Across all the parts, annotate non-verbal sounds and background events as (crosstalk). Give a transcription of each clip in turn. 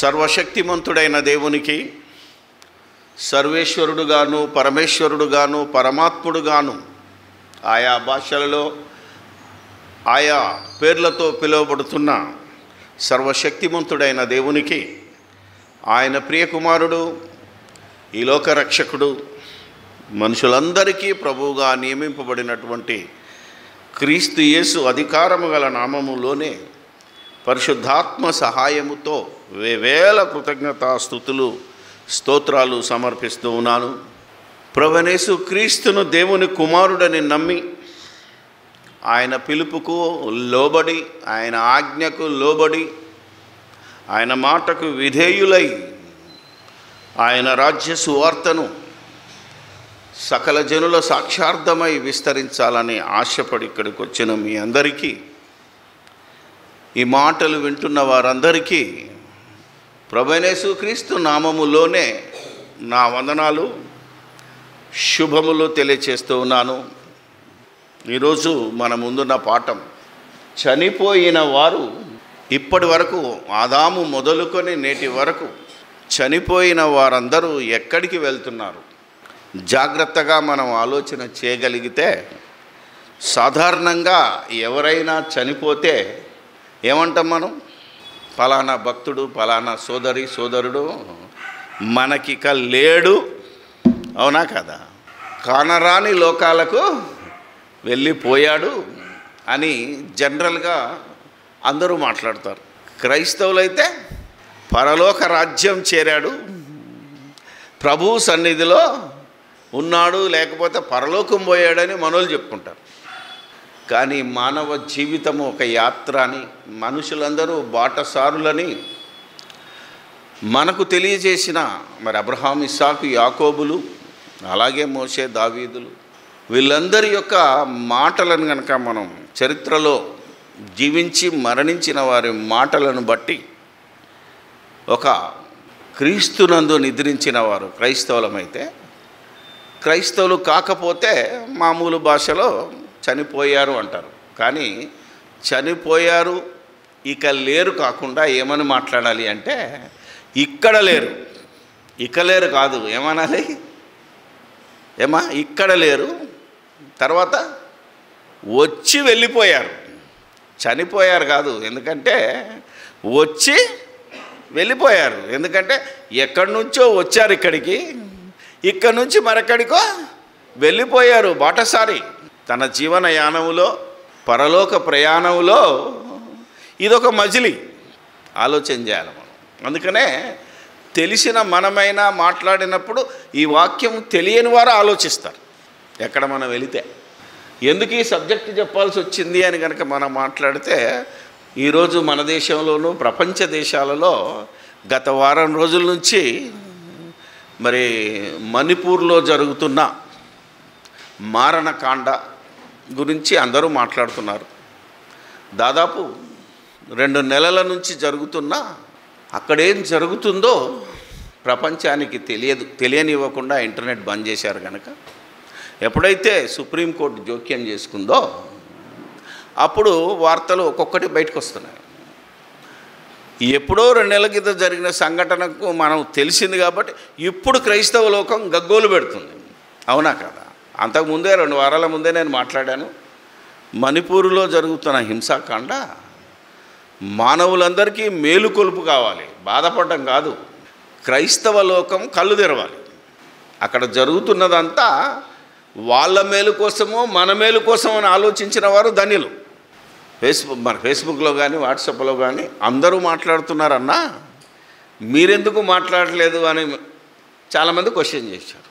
సర్వశక్తిమంతుడైన దేవునికి సర్వేశ్వరుడుగాను పరమేశ్వరుడుగాను పరమాత్ముడుగాను ఆయా భాషలలో ఆయా పేర్లతో పిలువబడుతున్న సర్వశక్తిమంతుడైన దేవునికి ఆయన ప్రియకుమారుడు ఈ లోక రక్షకుడు మనుషులందరికీ ప్రభువుగా నియమింపబడినటువంటి క్రీస్తు యేసు అధికారము గల నామములోనే పరిశుద్ధాత్మ సహాయముతో వేవేల కృతజ్ఞతాస్థుతులు స్తోత్రాలు సమర్పిస్తూ ఉన్నాను. ప్రవణేశు క్రీస్తును దేవుని కుమారుడని నమ్మి ఆయన పిలుపుకు లోబడి ఆయన ఆజ్ఞకు లోబడి ఆయన మాటకు విధేయులై ఆయన రాజ్య సువార్తను సకల జనుల సాక్షార్థమై విస్తరించాలని ఆశపడి ఇక్కడికి వచ్చిన మీ అందరికీ ఈ మాటలు వింటున్న వారందరికీ ప్రభునేసుక్రీస్తు నామములోనే నా వందనాలు శుభములు తెలియచేస్తూ ఉన్నాను. ఈరోజు మన ముందున్న పాఠం చనిపోయిన వారు ఇప్పటి వరకు ఆదాము మొదలుకొని నేటి వరకు చనిపోయిన వారందరూ ఎక్కడికి వెళ్తున్నారు? జాగ్రత్తగా మనం ఆలోచన చేయగలిగితే సాధారణంగా ఎవరైనా చనిపోతే ఏమంటాం మనం? ఫలానా భక్తుడు ఫలానా సోదరి సోదరుడు మనకిక లేడు. అవునా కదా? కానరాని లోకాలకు వెళ్ళిపోయాడు అని జనరల్గా అందరూ మాట్లాడతారు. క్రైస్తవులైతే పరలోక రాజ్యం చేరాడు. ప్రభు సన్నిధిలో ఉన్నాడు లేకపోతే పరలోకం పోయాడని మనోళ్ళు చెప్పుకుంటారు. కానీ మానవ జీవితము ఒక యాత్ర అని మనుషులందరూ బాటసారులని మనకు తెలియజేసిన మరి అబ్రహాం ఇస్సాకు యాకోబులు అలాగే మోసే దావీదులు వీళ్ళందరి యొక్క మాటలను కనుక మనం చరిత్రలో జీవించి మరణించిన వారి మాటలను బట్టి ఒక క్రీస్తునందు నిద్రించిన వారు క్రైస్తవులమైతే క్రైస్తవులు కాకపోతే మామూలు భాషలో చనిపోయారు అంటారు. కానీ చనిపోయారు ఇక లేరు కాకుండా ఏమని మాట్లాడాలి అంటే ఇక్కడ లేరు. ఇక లేరు కాదు ఏమనాలి? ఏమా? ఇక్కడ లేరు. తర్వాత వచ్చి వెళ్ళిపోయారు. చనిపోయారు కాదు ఎందుకంటే వచ్చి వెళ్ళిపోయారు. ఎందుకంటే ఎక్కడి నుంచో వచ్చారు ఇక్కడికి. ఇక్కడ నుంచి మరెక్కడికో వెళ్ళిపోయారు బాటసారి. తన జీవన యానములో పరలోక ప్రయాణంలో ఇదొక మజిలి. ఆలోచన చేయాలి మనం. అందుకనే తెలిసిన మనమైనా మాట్లాడినప్పుడు ఈ వాక్యం తెలియని వారు ఆలోచిస్తారు. ఎక్కడ మనం వెళితే. ఎందుకు ఈ సబ్జెక్ట్ చెప్పాల్సి వచ్చింది అని కనుక మనం మాట్లాడితే ఈరోజు మన దేశంలోనూ ప్రపంచ దేశాలలో గత వారం రోజుల నుంచి మరి మణిపూర్లో జరుగుతున్న మారణకాండ గురించి అందరూ మాట్లాడుతున్నారు. దాదాపు రెండు నెలల నుంచి జరుగుతున్న అక్కడేం జరుగుతుందో ప్రపంచానికి తెలియదు తెలియనివ్వకుండా ఇంటర్నెట్ బంద్ చేశారు కనుక ఎప్పుడైతే సుప్రీంకోర్టు జోక్యం చేసుకుందో అప్పుడు వార్తలు ఒక్కొక్కటి బయటకు వస్తున్నాయి. ఎప్పుడో రెండు నెలల క్రితం జరిగిన సంఘటనకు మనం తెలిసింది కాబట్టి ఇప్పుడు క్రైస్తవ లోకం గగ్గోలు పెడుతుంది. అవునా కదా? అంతకుముందే రెండు వారాల ముందే నేను మాట్లాడాను. మణిపూర్లో జరుగుతున్న హింసాకాండ మానవులందరికీ మేలుకొలుపు కావాలి. బాధపడడం కాదు. క్రైస్తవ లోకం కళ్ళు తెరవాలి. అక్కడ జరుగుతున్నదంతా వాళ్ళ మేలు కోసమో మన మేలు కోసం అని ఆలోచించిన వారు ధన్యులు ఫేస్బుక్ మన ఫేస్బుక్లో కానీ వాట్సాప్లో కానీ అందరూ మాట్లాడుతున్నారన్నా మీరెందుకు మాట్లాడలేదు అని చాలామంది క్వశ్చన్ చేశారు.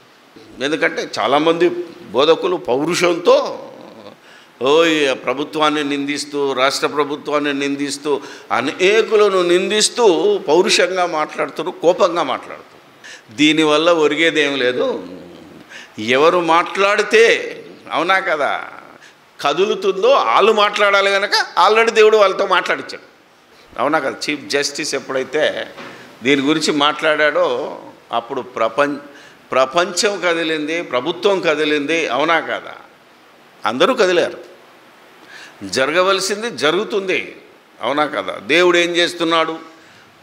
ఎందుకంటే చాలామంది బోధకులు పౌరుషంతో ఓయ్ ప్రభుత్వాన్ని నిందిస్తూ రాష్ట్ర ప్రభుత్వాన్ని నిందిస్తూ అనేకులను నిందిస్తూ పౌరుషంగా మాట్లాడుతున్నారు కోపంగా మాట్లాడుతున్నారు. దీనివల్ల ఒరిగేదేం లేదు. ఎవరు మాట్లాడితే అవునా కదా? కదులుతుందో వాళ్ళు మాట్లాడాలి కనుక ఆల్రెడీ దేవుడు వాళ్ళతో మాట్లాడించాడు అవునా కదా? చీఫ్ జస్టిస్ ఎప్పుడైతే దీని గురించి మాట్లాడాడో అప్పుడు ప్రపంచ ప్రపంచం కదిలింది ప్రభుత్వం కదిలింది అవునా కదా? అందరూ కదిలారు. జరగవలసింది జరుగుతుంది అవునా కదా? దేవుడు ఏం చేస్తున్నాడు?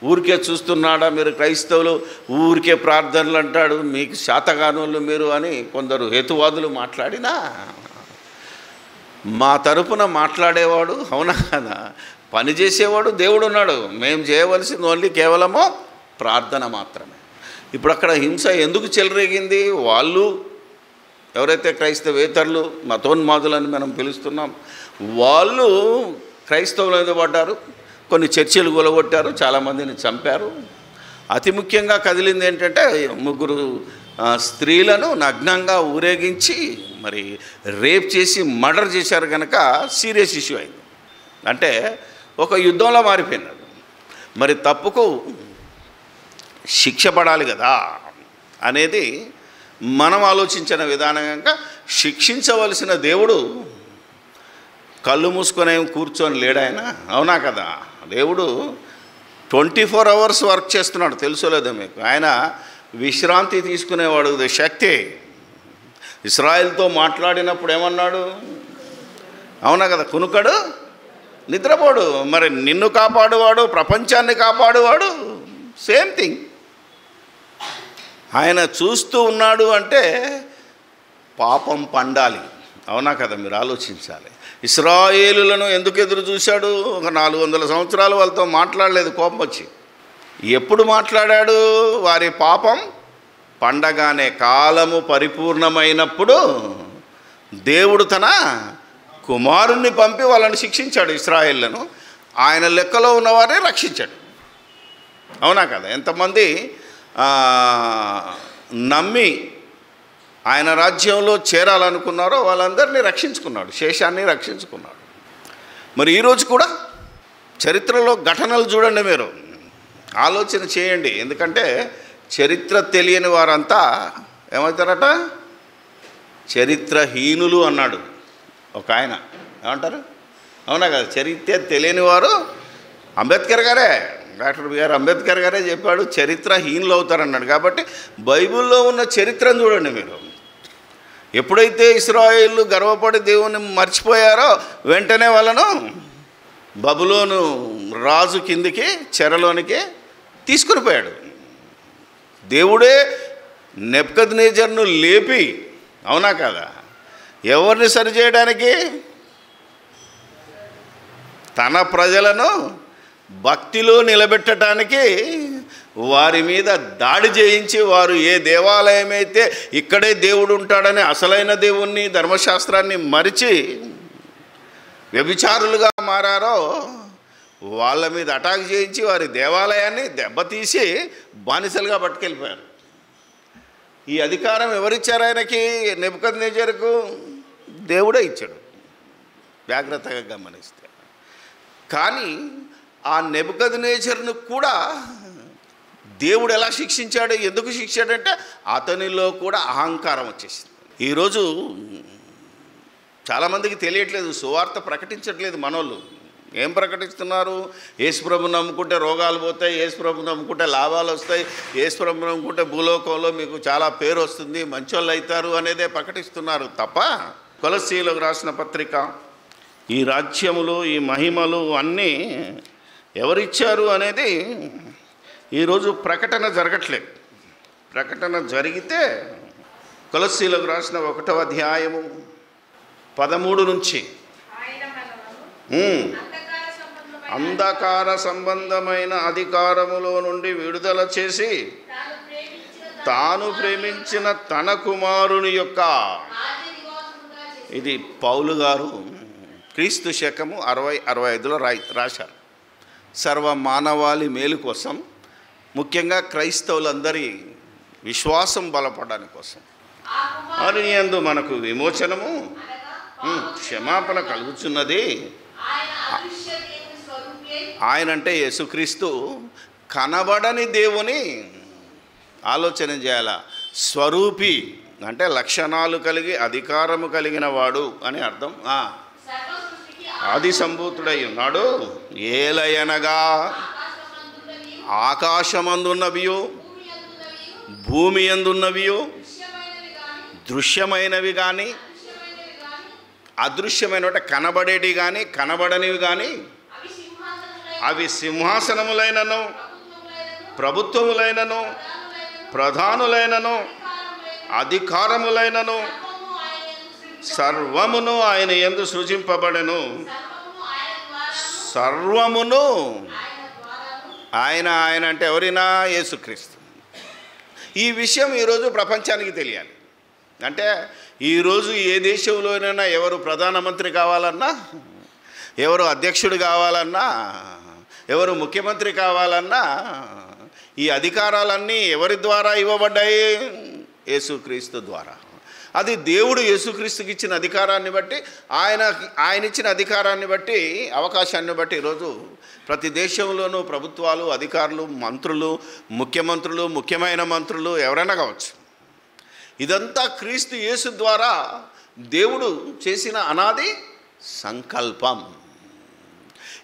ఊరికే చూస్తున్నాడా మీరు క్రైస్తవులు? ఊరికే ప్రార్థనలు అంటాడు మీకు శాతగానులు మీరు అని కొందరు హేతువాదులు మాట్లాడినా? మా తరపున మాట్లాడేవాడు అవునా కదా? పని చేసేవాడు దేవుడు ఉన్నాడు. మేము చేయవలసింది ఓన్లీ కేవలము ప్రార్థన మాత్రమే. ఇప్పుడు అక్కడ హింస ఎందుకు చెలరేగింది? వాళ్ళు ఎవరైతే క్రైస్తవేతరులు మతోన్మాదులని మనం పిలుస్తున్నాం వాళ్ళు క్రైస్తవులు మీద పడ్డారు కొన్ని చర్చిలు కూలగొట్టారు చాలామందిని చంపారు. అతి ముఖ్యంగా కదిలింది ఏంటంటే ముగ్గురు స్త్రీలను నగ్నంగా ఊరేగించి మరి రేప్ చేసి మర్డర్ చేశారు కనుక సీరియస్ ఇష్యూ అయింది. అంటే ఒక యుద్ధంలో మారిపోయింది మరి తప్పుకు శిక్ష పడాలి కదా అనేది మనం ఆలోచించిన విధానంగా శిక్షించవలసిన దేవుడు కళ్ళు మూసుకొని కూర్చొని లేడాయన అవునా కదా? దేవుడు ట్వంటీ ఫోర్ అవర్స్ వర్క్ చేస్తున్నాడు తెలుసుకోలేదు మీకు. ఆయన విశ్రాంతి తీసుకునేవాడు శక్తి. ఇస్రాయల్తో మాట్లాడినప్పుడు ఏమన్నాడు? అవునా కదా? కునుకడు నిద్రపోడు. మరి నిన్ను కాపాడువాడు ప్రపంచాన్ని కాపాడువాడు సేమ్ థింగ్. ఆయన చూస్తూ ఉన్నాడు అంటే పాపం పండాలి. అవునా కదా? మీరు ఆలోచించాలి. ఇస్రాయేలులను ఎందుకు ఎదురు చూశాడు? ఒక నాలుగు వందల సంవత్సరాలు వాళ్ళతో మాట్లాడలేదు కోపం వచ్చి. ఎప్పుడు మాట్లాడాడు? వారి పాపం పండగానే కాలము పరిపూర్ణమైనప్పుడు దేవుడు తన కుమారుణ్ణి పంపి వాళ్ళని శిక్షించాడు ఇస్రాయేళ్ళను ఆయన లెక్కలో ఉన్నవారే రక్షించాడు. అవునా కదా? ఎంతమంది నమ్మి ఆయన రాజ్యంలో చేరాలనుకున్నారో వాళ్ళందరినీ రక్షించుకున్నాడు శేషాన్ని రక్షించుకున్నాడు. మరి ఈరోజు కూడా చరిత్రలో ఘటనలు చూడండి మీరు. ఆలోచన చేయండి. ఎందుకంటే చరిత్ర తెలియని వారంతా ఏమవుతారట? చరిత్రహీనులు అన్నాడు ఒక ఆయన. ఏమంటారు? అవునా కదా. చరిత్ర తెలియని వారు అంబేద్కర్ గారే. డాక్టర్ బిఆర్ అంబేద్కర్ గారే చెప్పాడు చరిత్ర హీనులు అవుతారన్నాడు కాబట్టి బైబిల్లో ఉన్న చరిత్రను చూడండి మీరు. ఎప్పుడైతే ఇస్రాయిల్ గర్వపడి దేవుని మర్చిపోయారో వెంటనే వాళ్ళను బబులోను రాజు కిందికి చెరలోనికి తీసుకుని పోయాడు. దేవుడే నెప్కద్ నేజర్ను లేపి అవునా కదా? ఎవరిని సరిచేయడానికి తన ప్రజలను భక్తిలో నిలబెట్టడానికి వారి మీద దాడి చేయించి వారు ఏ దేవాలయం అయితే ఇక్కడే దేవుడు ఉంటాడని అసలైన దేవుణ్ణి ధర్మశాస్త్రాన్ని మరిచి వ్యభిచారులుగా మారారో వాళ్ళ మీద అటాక్ చేయించి వారి దేవాలయాన్ని దెబ్బతీసి బానిసలుగా పట్టుకెళ్ళిపోయారు. ఈ అధికారం ఎవరిచ్చారు ఆయనకి? నెబద్ నేజర్కు దేవుడే ఇచ్చాడు. జాగ్రత్తగా గమనిస్తే. కానీ ఆ నెబద్ నేచర్ను కూడా దేవుడు ఎలా శిక్షించాడు ఎందుకు శిక్షాడంటే అతనిలో కూడా అహంకారం వచ్చేసింది. ఈరోజు చాలామందికి తెలియట్లేదు సువార్త ప్రకటించట్లేదు మనోళ్ళు. ఏం ప్రకటిస్తున్నారు? యేసుప్రభు నమ్ముకుంటే రోగాలు పోతాయి యేసుప్రభు నమ్ముకుంటే లాభాలు వస్తాయి యేసుప్రభు నమ్ముకుంటే భూలోకంలో మీకు చాలా పేరు వస్తుంది మంచోళ్ళు అవుతారు అనేదే ప్రకటిస్తున్నారు తప్ప కొలసీలకు రాసిన పత్రిక ఈ రాజ్యములు ఈ మహిమలు అన్నీ ఎవరిచ్చారు అనేది ఈరోజు ప్రకటన జరగట్లేదు. ప్రకటన జరిగితే కొలసీలకు రాసిన ఒకటవ అధ్యాయము పదమూడు నుంచి. అంధకార సంబంధమైన అధికారములో నుండి విడుదల చేసి తాను ప్రేమించిన తన కుమారుని యొక్క ఇది పౌలు గారు క్రీస్తు శకము అరవై అరవై ఐదులో రాయి రాశారు. సర్వ మానవాళి మేలు కోసం ముఖ్యంగా క్రైస్తవులందరి విశ్వాసం బలపడడానికి కోసం. ఆ అని ఎందు మనకు విమోచనము క్షమాపణ కలుగుచున్నది. ఆయన అంటే యేసుక్రీస్తు కనబడని దేవుని ఆలోచన చేయాల? స్వరూపి అంటే లక్షణాలు కలిగి అధికారము కలిగిన వాడు అని అర్థం. ఆది సంభూతుడై ఉన్నాడు. ఏలయనగా ఆకాశమందున్నవి ఆకాశమందున్నవియు భూమి భూమి ఎందున్నవియు దృశ్యమైనవి దృశ్యమైనవి కానీ అదృశ్యమైనవి అదృశ్యమైన అంటే కనబడేటి కానీ కనబడనివి కానీ అవి సింహాసనములైనను ప్రభుత్వములైనను ప్రధానులైనను అధికారములైనను, అధికారములైనను సర్వము ఆయన యందు సర్వమును ఆయన ఎందు సృజింపబడను. సర్వమును ఆయన ఆయన ఆయన అంటే ఎవరైనా? యేసుక్రీస్తు. ఈ విషయం ఈరోజు ప్రపంచానికి తెలియాలి. అంటే ఈరోజు ఏ దేశంలోనైనా ఎవరు ప్రధానమంత్రి కావాలన్నా ఎవరు అధ్యక్షుడు కావాలన్నా ఎవరు ముఖ్యమంత్రి కావాలన్నా ఈ అధికారాలన్నీ ఎవరి ద్వారా ఇవ్వబడ్డాయి? యేసుక్రీస్తు ద్వారా. అది దేవుడు యేసుక్రీస్తుకి ఇచ్చిన అధికారాన్ని బట్టి ఆయన ఆయన ఇచ్చిన అధికారాన్ని బట్టి అవకాశాన్ని బట్టి ఈరోజు ప్రతి దేశంలోనూ ప్రభుత్వాలు అధికారులు మంత్రులు ముఖ్యమంత్రులు ముఖ్యమైన మంత్రులు ఎవరైనా కావచ్చు. ఇదంతా క్రీస్తు యేసు ద్వారా దేవుడు చేసిన అనాది సంకల్పం.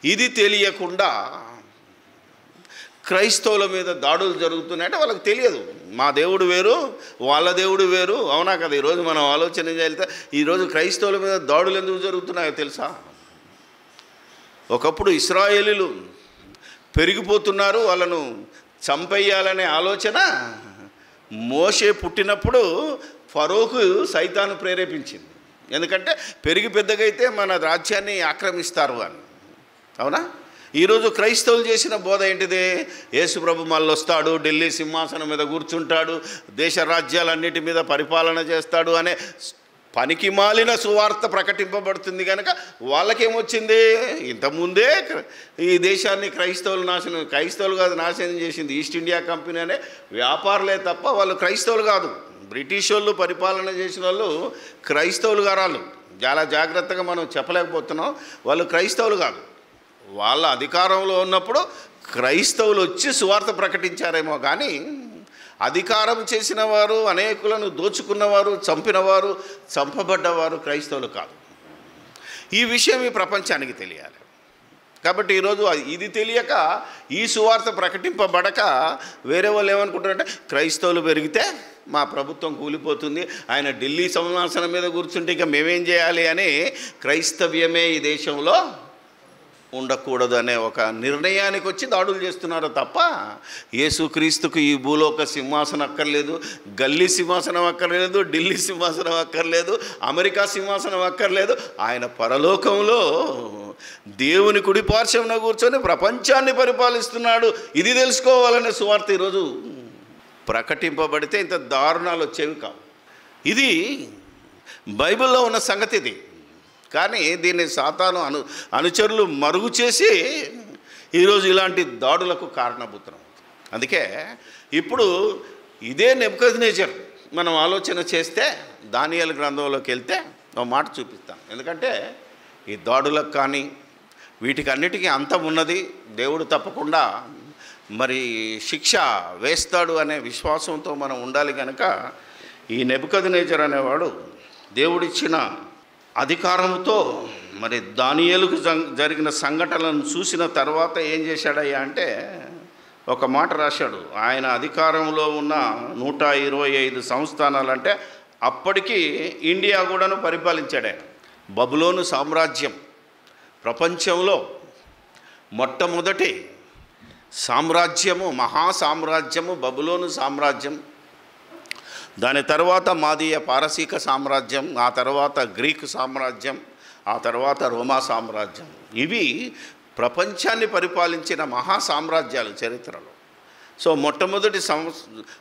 ఇది తెలియకుండా క్రైస్తవుల మీద దాడులు జరుగుతున్నాయంటే వాళ్ళకి తెలియదు. మా దేవుడు వేరు వాళ్ళ దేవుడు వేరు. అవునా కదా? ఈరోజు మనం ఆలోచన చేస్తే ఈరోజు క్రైస్తవుల మీద దాడులు ఎందుకు జరుగుతున్నాయో తెలుసా? ఒకప్పుడు ఇస్రాయేలీలు పెరిగిపోతున్నారు వాళ్ళను చంపేయాలనే ఆలోచన మోషే పుట్టినప్పుడు ఫరోకు సైతాను ప్రేరేపించింది. ఎందుకంటే పెరిగి పెద్దగైతే మన రాజ్యాన్ని ఆక్రమిస్తారు అని. అవునా? ఈరోజు క్రైస్తవులు చేసిన బోధ ఏంటిది? యేసుప్రభు మళ్ళీ వస్తాడు ఢిల్లీ సింహాసనం మీద కూర్చుంటాడు దేశ రాజ్యాలన్నిటి మీద పరిపాలన చేస్తాడు అనే పనికి మాలిన సువార్త ప్రకటింపబడుతుంది కనుక వాళ్ళకేమొచ్చింది? ఇంతకుముందే ఈ దేశాన్ని క్రైస్తవులు నాశనం క్రైస్తవులు కాదు నాశనం చేసింది ఈస్ట్ ఇండియా కంపెనీ అనే వ్యాపారులే తప్ప వాళ్ళు క్రైస్తవులు కాదు. బ్రిటిష్ వాళ్ళు పరిపాలన చేసిన వాళ్ళు క్రైస్తవులు గారాలు చాలా జాగ్రత్తగా మనం చెప్పలేకపోతున్నాం వాళ్ళు క్రైస్తవులు కాదు. వాళ్ళ అధికారంలో ఉన్నప్పుడు క్రైస్తవులు వచ్చి సువార్త ప్రకటించారేమో కానీ అధికారం చేసిన వారు అనేకులను దోచుకున్నవారు చంపినవారు చంపబడ్డవారు క్రైస్తవులు కాదు. ఈ విషయం ఈ ప్రపంచానికి తెలియాలి. కాబట్టి ఈరోజు ఇది తెలియక ఈ సువార్త ప్రకటింపబడక వేరే వాళ్ళు ఏమనుకుంటారంటే క్రైస్తవులు పెరిగితే మా ప్రభుత్వం కూలిపోతుంది ఆయన ఢిల్లీ సింహాసనం మీద కూర్చుంటే ఇక మేమేం చేయాలి అని క్రైస్తవ్యమే ఈ దేశంలో ఉండకూడదు అనే ఒక నిర్ణయానికి వచ్చి దాడులు చేస్తున్నారు తప్ప యేసుక్రీస్తుకు ఈ భూలోక సింహాసనం అక్కర్లేదు గల్లీ సింహాసనం అక్కర్లేదు ఢిల్లీ సింహాసనం అక్కర్లేదు అమెరికా సింహాసనం అక్కర్లేదు. ఆయన పరలోకంలో దేవుని కుడి పార్శ్వమున కూర్చొని ప్రపంచాన్ని పరిపాలిస్తున్నాడు. ఇది తెలుసుకోవాలనే సువార్త ఈరోజు ప్రకటింపబడితే ఇంత దారుణాలు వచ్చేవి కావు. ఇది బైబిల్లో ఉన్న సంగతి ఇది. కానీ దీన్ని సాతాను అను అనుచరులు మరుగు చేసి ఈరోజు ఇలాంటి దాడులకు కారణభూతం అందుకే ఇప్పుడు ఇదే నెబ్కద్ నేచర్ మనం ఆలోచన చేస్తే దానియాల గ్రంథంలోకి వెళ్తే ఒక మాట చూపిస్తాం. ఎందుకంటే ఈ దాడులకు కానీ వీటికి అన్నిటికీ అంతం ఉన్నది దేవుడు తప్పకుండా మరి శిక్ష వేస్తాడు అనే విశ్వాసంతో మనం ఉండాలి కనుక ఈ నెబుకద్ నేచర్ అనేవాడు దేవుడిచ్చిన అధికారంతో మరి దానియేలుకు జరిగిన సంఘటనలను చూసిన తర్వాత ఏం చేశాడయ్యా అంటే ఒక మాట రాశాడు. ఆయన అధికారంలో ఉన్న నూట ఇరవై ఐదు సంస్థానాలంటే అప్పటికి ఇండియా కూడాను పరిపాలించాడు ఆయన. బబులోను సామ్రాజ్యం ప్రపంచంలో మొట్టమొదటి సామ్రాజ్యము మహా సామ్రాజ్యము బబులోను సామ్రాజ్యం దాని తర్వాత మాదీయ పారసీక సామ్రాజ్యం ఆ తర్వాత గ్రీకు సామ్రాజ్యం ఆ తర్వాత రోమా సామ్రాజ్యం. ఇవి ప్రపంచాన్ని పరిపాలించిన మహా సామ్రాజ్యాలు చరిత్రలో. సో మొట్టమొదటి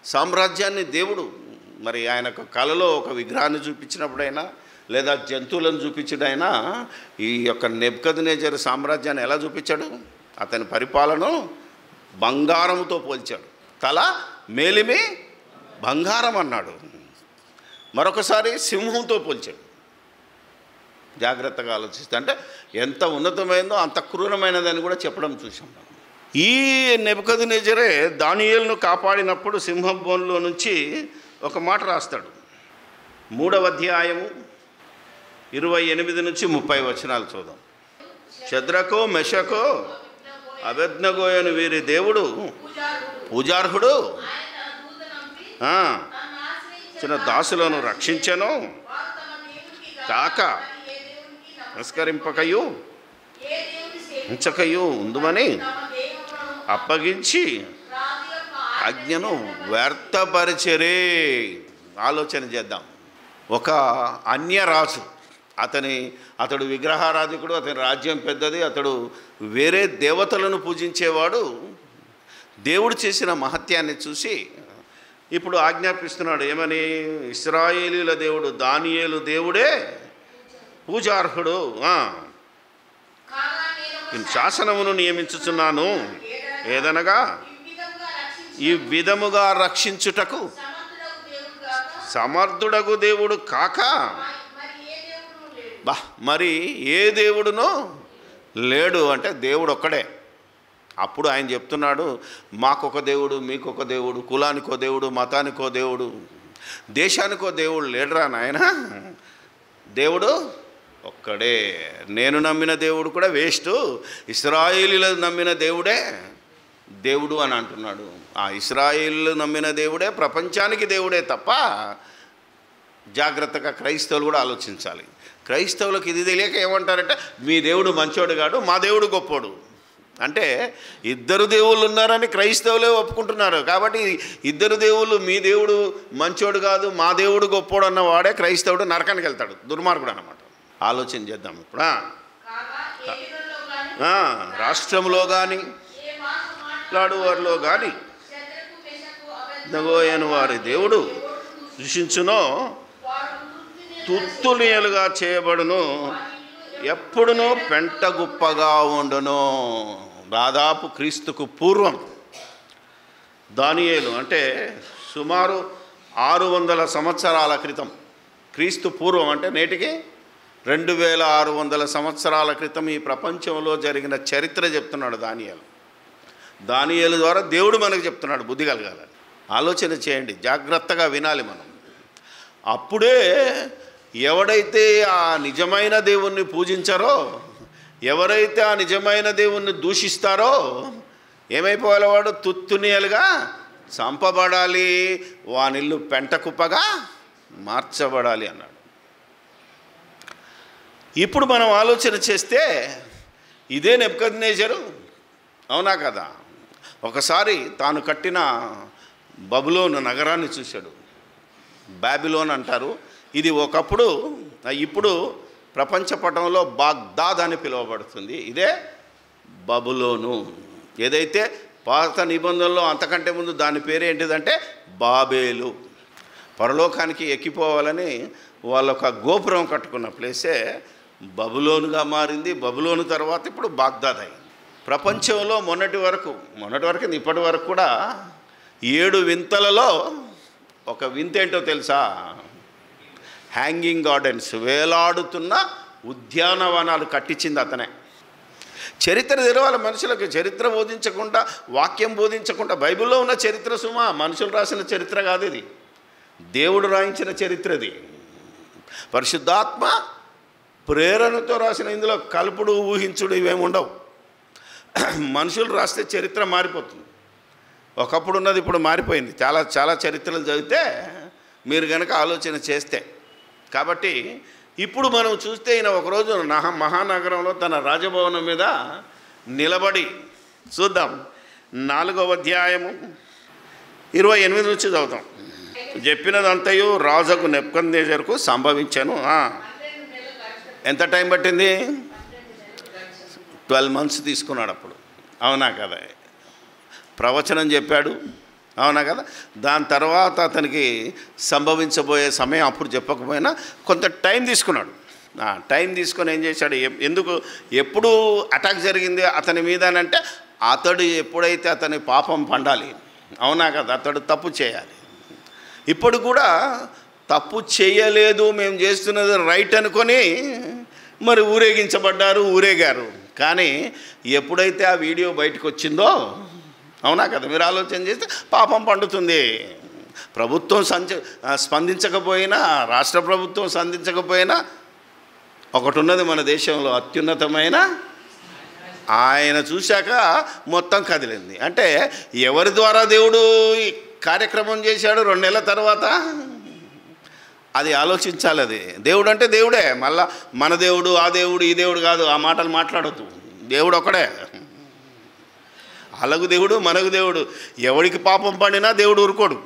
సామ్రాజ్యాన్ని దేవుడు మరి ఆయన కళలో ఒక విగ్రహాన్ని చూపించినప్పుడైనా లేదా జంతువులను చూపించడైనా ఈ యొక్క నెబ్కద్నేజర్ సామ్రాజ్యాన్ని ఎలా చూపించాడు? అతని పరిపాలన బంగారంతో పోల్చాడు. తల మేలిమి బంగారం అన్నాడు. మరొకసారి సింహంతో పోల్చాడు. జాగ్రత్తగా ఆలోచిస్తే అంటే ఎంత ఉన్నతమైందో అంత క్రూరమైనదని కూడా చెప్పడం చూసాం మనం. ఈ నెబద్ నేజరే దానియేలును కాపాడినప్పుడు సింహం బోన్లో నుంచి ఒక మాట రాస్తాడు. మూడవ అధ్యాయము ఇరవై ఎనిమిది నుంచి ముప్పై వచనాలు చూద్దాం. చద్రకో మెషకో అభెజ్ఞగోయను వీరి దేవుడు. పూజార్హుడు ఆయన తన దూత నంపి ఆ, తనను ఆశ్రయించిన చిన్న దాసులను రక్షించను. కాక నమస్కరింపకయు ఉంచకయు ఉందుమని అప్పగించి ఆజ్ఞను వ్యర్థపరిచరే. ఆలోచన చేద్దాం. ఒక అన్యరాజు అతని అతడు విగ్రహారాధికుడు అతని రాజ్యం పెద్దది అతడు వేరే దేవతలను పూజించేవాడు. దేవుడు చేసిన మహత్యాన్ని చూసి ఇప్పుడు ఆజ్ఞాపిస్తున్నాడు ఏమని? ఇస్రాయేలీల దేవుడు దానియేలు దేవుడే పూజార్హుడు నేను శాసనమును నియమించుచున్నాను. ఏదనగా? ఈ విధముగా రక్షించుటకు. దేవుడు సమర్థుడగు దేవుడు కాక. బా మరి ఏ దేవుడునో లేడు అంటే దేవుడు ఒక్కడే. అప్పుడు ఆయన చెప్తున్నాడు మాకొక దేవుడు మీకొక దేవుడు కులానికో దేవుడు మతానికో దేవుడు దేశానికో దేవుడు లేడురా నాయన. దేవుడు ఒక్కడే. నేను నమ్మిన దేవుడు కూడా వేస్ట్ ఇస్రాయేలీలు నమ్మిన దేవుడే దేవుడు అని అంటున్నాడు. ఆ ఇస్రాయేలీలు నమ్మిన దేవుడే ప్రపంచానికి దేవుడే తప్ప జాగ్రత్తగా క్రైస్తవులు కూడా ఆలోచించాలి. క్రైస్తవులకు ఇది తెలియక ఏమంటారంటే మీ దేవుడు మంచోడు కాడు మా దేవుడు గొప్పోడు. అంటే ఇద్దరు దేవుళ్ళు ఉన్నారని క్రైస్తవులే ఒప్పుకుంటున్నారు. కాబట్టి ఇద్దరు దేవుళ్ళు మీ దేవుడు మంచోడు కాదు మా దేవుడు గొప్పోడు అన్న వాడే క్రైస్తవుడు నరకానికి వెళ్తాడు. దుర్మార్గుడు అన్నమాట. ఆలోచన చేద్దాం ఇప్పుడు? రాష్ట్రంలో కానీ మాట్లాడువారిలో కానీ నగోయని వారి దేవుడు సృష్టించునో తుత్తునియలుగా చేయబడును. ఎప్పుడునూ పెంట గుప్పగా ఉండును. దాదాపు క్రీస్తుకు పూర్వం దానియేలు అంటే సుమారు ఆరు వందల సంవత్సరాల క్రితం. క్రీస్తు పూర్వం అంటే నేటికి రెండు వేల ఆరు వందల సంవత్సరాల క్రితం ఈ ప్రపంచంలో జరిగిన చరిత్ర చెప్తున్నాడు దానియాలు. దానియాలు ద్వారా దేవుడు మనకు చెప్తున్నాడు బుద్ధి కలగాలని. ఆలోచన చేయండి జాగ్రత్తగా వినాలి మనం. అప్పుడే ఎవడైతే ఆ నిజమైన దేవుణ్ణి పూజించారో ఎవరైతే ఆ నిజమైన దేవుణ్ణి దూషిస్తారో ఏమైపోవాలి వాడు? తుత్తునియలుగా చంపబడాలి వానిల్లు పెంట కుప్పగా మార్చబడాలి అన్నాడు. ఇప్పుడు మనం ఆలోచన చేస్తే ఇదే నెప్కద్నేజరు అవునా కదా? ఒకసారి తాను కట్టిన బబులోను నగరాన్ని చూశాడు. బాబిలోన్ అంటారు. ఇది ఒకప్పుడు ఇప్పుడు ప్రపంచ పటంలో బాగ్దాద్ అని పిలువబడుతుంది. ఇదే బబులోను. ఏదైతే పాత నిబంధనలో అంతకంటే ముందు దాని పేరు ఏంటిదంటే బాబేలు. పరలోకానికి ఎక్కిపోవాలని వాళ్ళు ఒక గోపురం కట్టుకున్న ప్లేసే బబులోనుగా మారింది. బబులోను తర్వాత ఇప్పుడు బాగ్దాద్ అయింది. ప్రపంచంలో మొన్నటి వరకు మొన్నటి వరకు ఇప్పటి వరకు కూడా ఏడు వింతలలో ఒక వింత ఏంటో తెలుసా? హ్యాంగింగ్ గార్డెన్స్ వేలాడుతున్న ఉద్యానవనాలు కట్టించింది అతనే. చరిత్ర తెరవాలి మనుషులకు చరిత్ర బోధించకుండా వాక్యం బోధించకుండా బైబిల్లో ఉన్న చరిత్ర సుమా మనుషులు రాసిన చరిత్ర కాదు ఇది. దేవుడు రాయించిన చరిత్రది పరిశుద్ధాత్మ ప్రేరణతో రాసిన ఇందులో కలుపుడు ఊహించుడు ఇవేమి ఉండవు. మనుషులు రాస్తే చరిత్ర మారిపోతుంది. ఒకప్పుడు ఉన్నది ఇప్పుడు మారిపోయింది. చాలా చాలా చరిత్రలు చదివితే మీరు కనుక ఆలోచన చేస్తే కాబట్టి ఇప్పుడు మనం చూస్తే ఈయన ఒకరోజు నహ మహానగరంలో తన రాజభవనం మీద నిలబడి చూద్దాం. నాలుగవ అధ్యాయము ఇరవై ఎనిమిది నుంచి చదువుతాం. చెప్పినదంతయు రాజుకు నెప్కందేజర్కు సంభవించాను. ఎంత టైం పట్టింది? ట్వెల్వ్ మంత్స్ తీసుకున్నాడు అప్పుడు. అవునా కదా? ప్రవచనం చెప్పాడు. అవునా కదా? దాని తర్వాత అతనికి సంభవించబోయే సమయం అప్పుడు చెప్పకపోయినా కొంత టైం తీసుకున్నాడు. టైం తీసుకొని ఏం చేశాడు? ఎందుకు? ఎప్పుడు అటాక్ జరిగింది అతని మీద అంటే అతడు ఎప్పుడైతే అతని పాపం పండాలి అవునా కదా? అతడు తప్పు చేయాలి. ఇప్పుడు కూడా తప్పు చేయలేదు మేము చేస్తున్నది రైట్ అనుకొని మరి ఊరేగించబడ్డారు ఊరేగారు. కానీ ఎప్పుడైతే ఆ వీడియో బయటకు వచ్చిందో అవునా కదా? మీరు ఆలోచన చేస్తే పాపం పండుతుంది. ప్రభుత్వం సంచ స్పందించకపోయినా రాష్ట్ర ప్రభుత్వం స్పందించకపోయినా ఒకటి ఉన్నది మన దేశంలో అత్యున్నతమైన ఆయన చూశాక మొత్తం కదిలింది. అంటే ఎవరి ద్వారా దేవుడు ఈ కార్యక్రమం చేశాడు రెండు నెలల తర్వాత? అది ఆలోచించాలి అది. దేవుడు అంటే దేవుడే. మళ్ళా మన దేవుడు ఆ దేవుడు ఈ దేవుడు కాదు. ఆ మాటలు మాట్లాడద్దు. దేవుడు ఒకడే వాళ్ళకు దేవుడు మనకు దేవుడు. ఎవడికి పాపం పడినా దేవుడు ఊరుకోడు.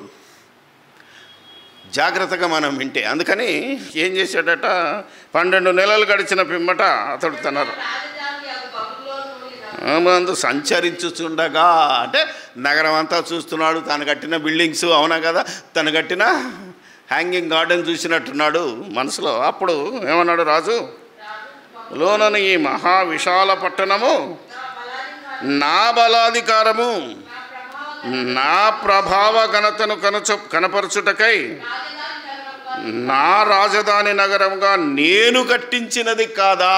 జాగ్రత్తగా మనం వింటే. అందుకని ఏం చేశాడట? పన్నెండు నెలలు గడిచిన పిమ్మట అతడు తన అందు సంచరించుచుండగా అంటే నగరం అంతా చూస్తున్నాడు. తను కట్టిన బిల్డింగ్స్ అవునా కదా? తను కట్టిన హ్యాంగింగ్ గార్డెన్ చూసినట్టున్నాడు మనసులో. అప్పుడు ఏమన్నాడు రాజు? లోనని ఈ మహా విశాల పట్టణము నా బలాధికారము నా ప్రభావ ఘనతను కనచ కనపరచుటకై నా రాజధాని నగరంగా నేను కట్టించినది కాదా?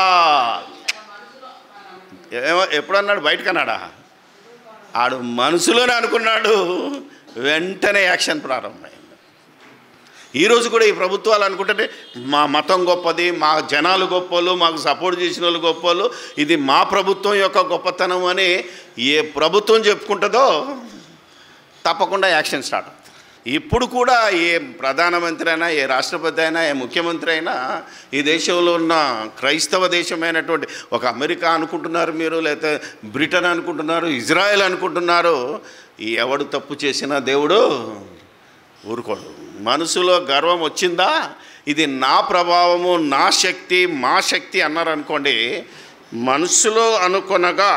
ఏమో ఎప్పుడన్నాడు? బయటకు అన్నాడా ఆడు మనసులోనే అనుకున్నాడు వెంటనే యాక్షన్ ప్రారంభమై ఈరోజు కూడా ఈ ప్రభుత్వాలు అనుకుంటే మా మతం గొప్పది మా జనాలు గొప్పలు మాకు సపోర్ట్ చేసిన వాళ్ళు గొప్పలు ఇది మా ప్రభుత్వం యొక్క గొప్పతనం అని ఏ ప్రభుత్వం చెప్పుకుంటుందో తప్పకుండా యాక్షన్ స్టార్ట్ ఇప్పుడు కూడా ఏ ప్రధానమంత్రి అయినా ఏ రాష్ట్రపతి అయినా ఏ ముఖ్యమంత్రి అయినా ఈ దేశంలో ఉన్న క్రైస్తవ దేశమైనటువంటి ఒక అమెరికా అనుకుంటున్నారు మీరు లేకపోతే బ్రిటన్ అనుకుంటున్నారు ఇజ్రాయెల్ అనుకుంటున్నారు ఎవడు తప్పు చేసినా దేవుడు ఊరుకోడు. మనసులో గర్వం వచ్చిందా? ఇది నా ప్రభావము నా శక్తి మా శక్తి అన్నారు అనుకోండి మనసులో అనుకొనగా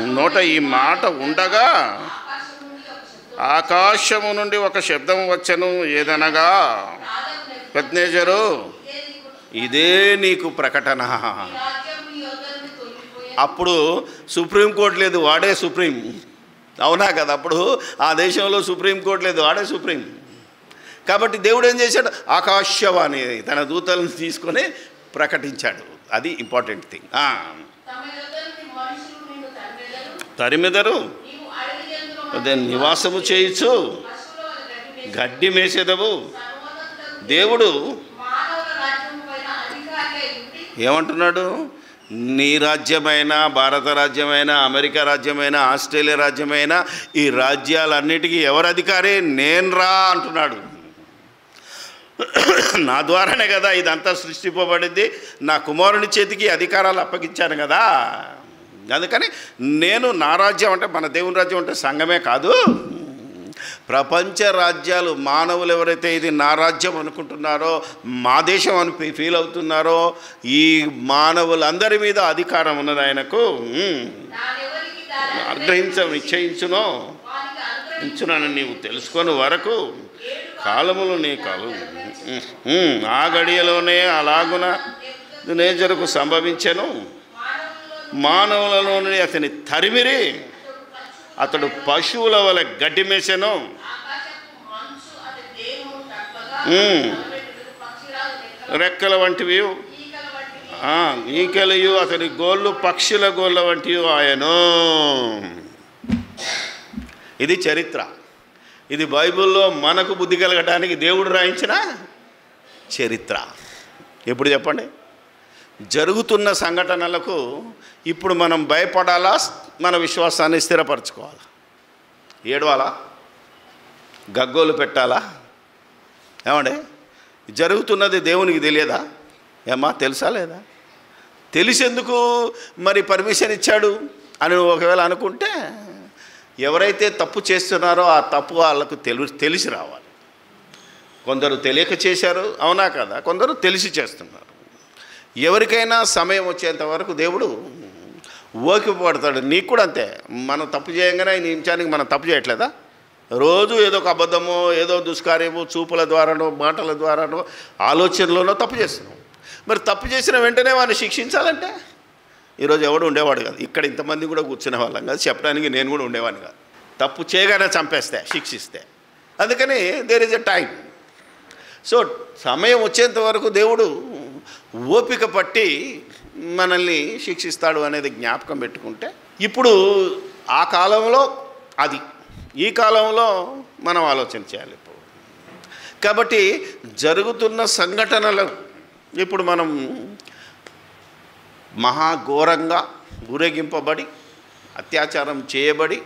నోట ఈ మాట ఉండగా ఆకాశం నుండి ఒక శబ్దం ఆకాశము నుండి ఒక శబ్దం వచ్చను ఏదనగా పద్నేజరు ఇదే నీకు ప్రకటన. అప్పుడు సుప్రీం కోర్టు అప్పుడు సుప్రీంకోర్టు లేదు వాడే సుప్రీం. అవునా కదా? అప్పుడు ఆ దేశంలో సుప్రీంకోర్టు లేదు వాడే సుప్రీం. కాబట్టి దేవుడు ఏం చేశాడు? ఆకాశవాణి తన దూతలను తీసుకొని ప్రకటించాడు. అది ఇంపార్టెంట్ థింగ్ తరిమిదరు. తరిమెదరు నివాసము చేయొచ్చు గడ్డి మేసేదవు. దేవుడు ఏమంటున్నాడు? నీ రాజ్యమైన భారత రాజ్యమైన అమెరికా రాజ్యమైన ఆస్ట్రేలియా రాజ్యమైన ఈ రాజ్యాలన్నిటికీ ఎవరు అధికారి? నేను రా అంటున్నాడు. నా ద్వారానే కదా ఇదంతా సృష్టింపబడింది. నా కుమారుని చేతికి అధికారాలు అప్పగించాను కదా. అందుకని నేను నా రాజ్యం అంటే మన దేవుని రాజ్యం అంటే సంఘమే కాదు. ప్రపంచ రాజ్యాలు మానవులు ఎవరైతే ఇది నా రాజ్యం అనుకుంటున్నారో మా దేశం అని ఫీల్ అవుతున్నారో ఈ మానవులందరి మీద అధికారం ఉన్నది ఆయనకు. ఆగ్రహించ నానెవరికి నిశ్చయించునో. నీవు తెలుసుకొని వరకు కాలములు నీ కాలు ఆ గడియలోనే అలాగున నేజరుకు సంభవించెను. మానవులలోని అతని తరిమిరి అతడు పశువుల వల్ల గడ్డి మేసెను. రెక్కల వంటివి. ఈకలయు వంటివి అతని గోళ్ళు పక్షుల గోళ్ళ వంటివి ఆయను. ఇది చరిత్ర. ఇది బైబిల్లో మనకు బుద్ధి కలగడానికి దేవుడు రాయించిన చరిత్ర. ఎప్పుడు చెప్పండి? జరుగుతున్న సంఘటనలకు ఇప్పుడు మనం భయపడాలా? మన విశ్వాసాన్ని స్థిరపరచుకోవాలా? ఏడవాలా? గగ్గోలు పెట్టాలా? ఏమండి? జరుగుతున్నది దేవునికి తెలియదా? ఏమా తెలుసా లేదా? తెలిసేందుకు మరి పర్మిషన్ ఇచ్చాడు అని ఒకవేళ అనుకుంటే ఎవరైతే తప్పు చేస్తున్నారో ఆ తప్పు వాళ్ళకు తెలు తెలిసి రావాలి. కొందరు తెలియక చేశారు అవునా కదా? కొందరు తెలిసి చేస్తున్నారు. ఎవరికైనా సమయం వచ్చేంత వరకు దేవుడు ఓపిక పడతాడు. నీకు కూడా అంతే. మనం తప్పు చేయంగానే ఈ నిమిషానికి మనం తప్పు చేయట్లేదా? రోజు ఏదో ఒక అబద్ధమో ఏదో దుష్కార్యమో చూపుల ద్వారానో మాటల ద్వారానో ఆలోచనలోనో తప్పు చేస్తున్నాం మరి తప్పు చేసిన వెంటనే వాడిని శిక్షించాలంటే? ఈరోజు ఎవడు ఉండేవాడు కాదు. ఇక్కడ ఇంతమంది కూడా కూర్చునే వాళ్ళం కాదు. చెప్పడానికి నేను కూడా ఉండేవాడిని కాదు. తప్పు చేయగానే చంపేస్తే శిక్షిస్తే. అందుకని there is a time so సమయం వచ్చేంత వరకు దేవుడు ఓపిక పట్టి మనల్ని శిక్షిస్తాడు అనేది జ్ఞాపకం పెట్టుకుంటే ఇప్పుడు ఆ కాలంలో అది ఈ కాలంలో మనం ఆలోచన చేయాలి ఇప్పుడు. కాబట్టి జరుగుతున్న సంఘటనలు ఇప్పుడు మనం మహాఘోరంగా ఊరేగింపబడి అత్యాచారం చేయబడి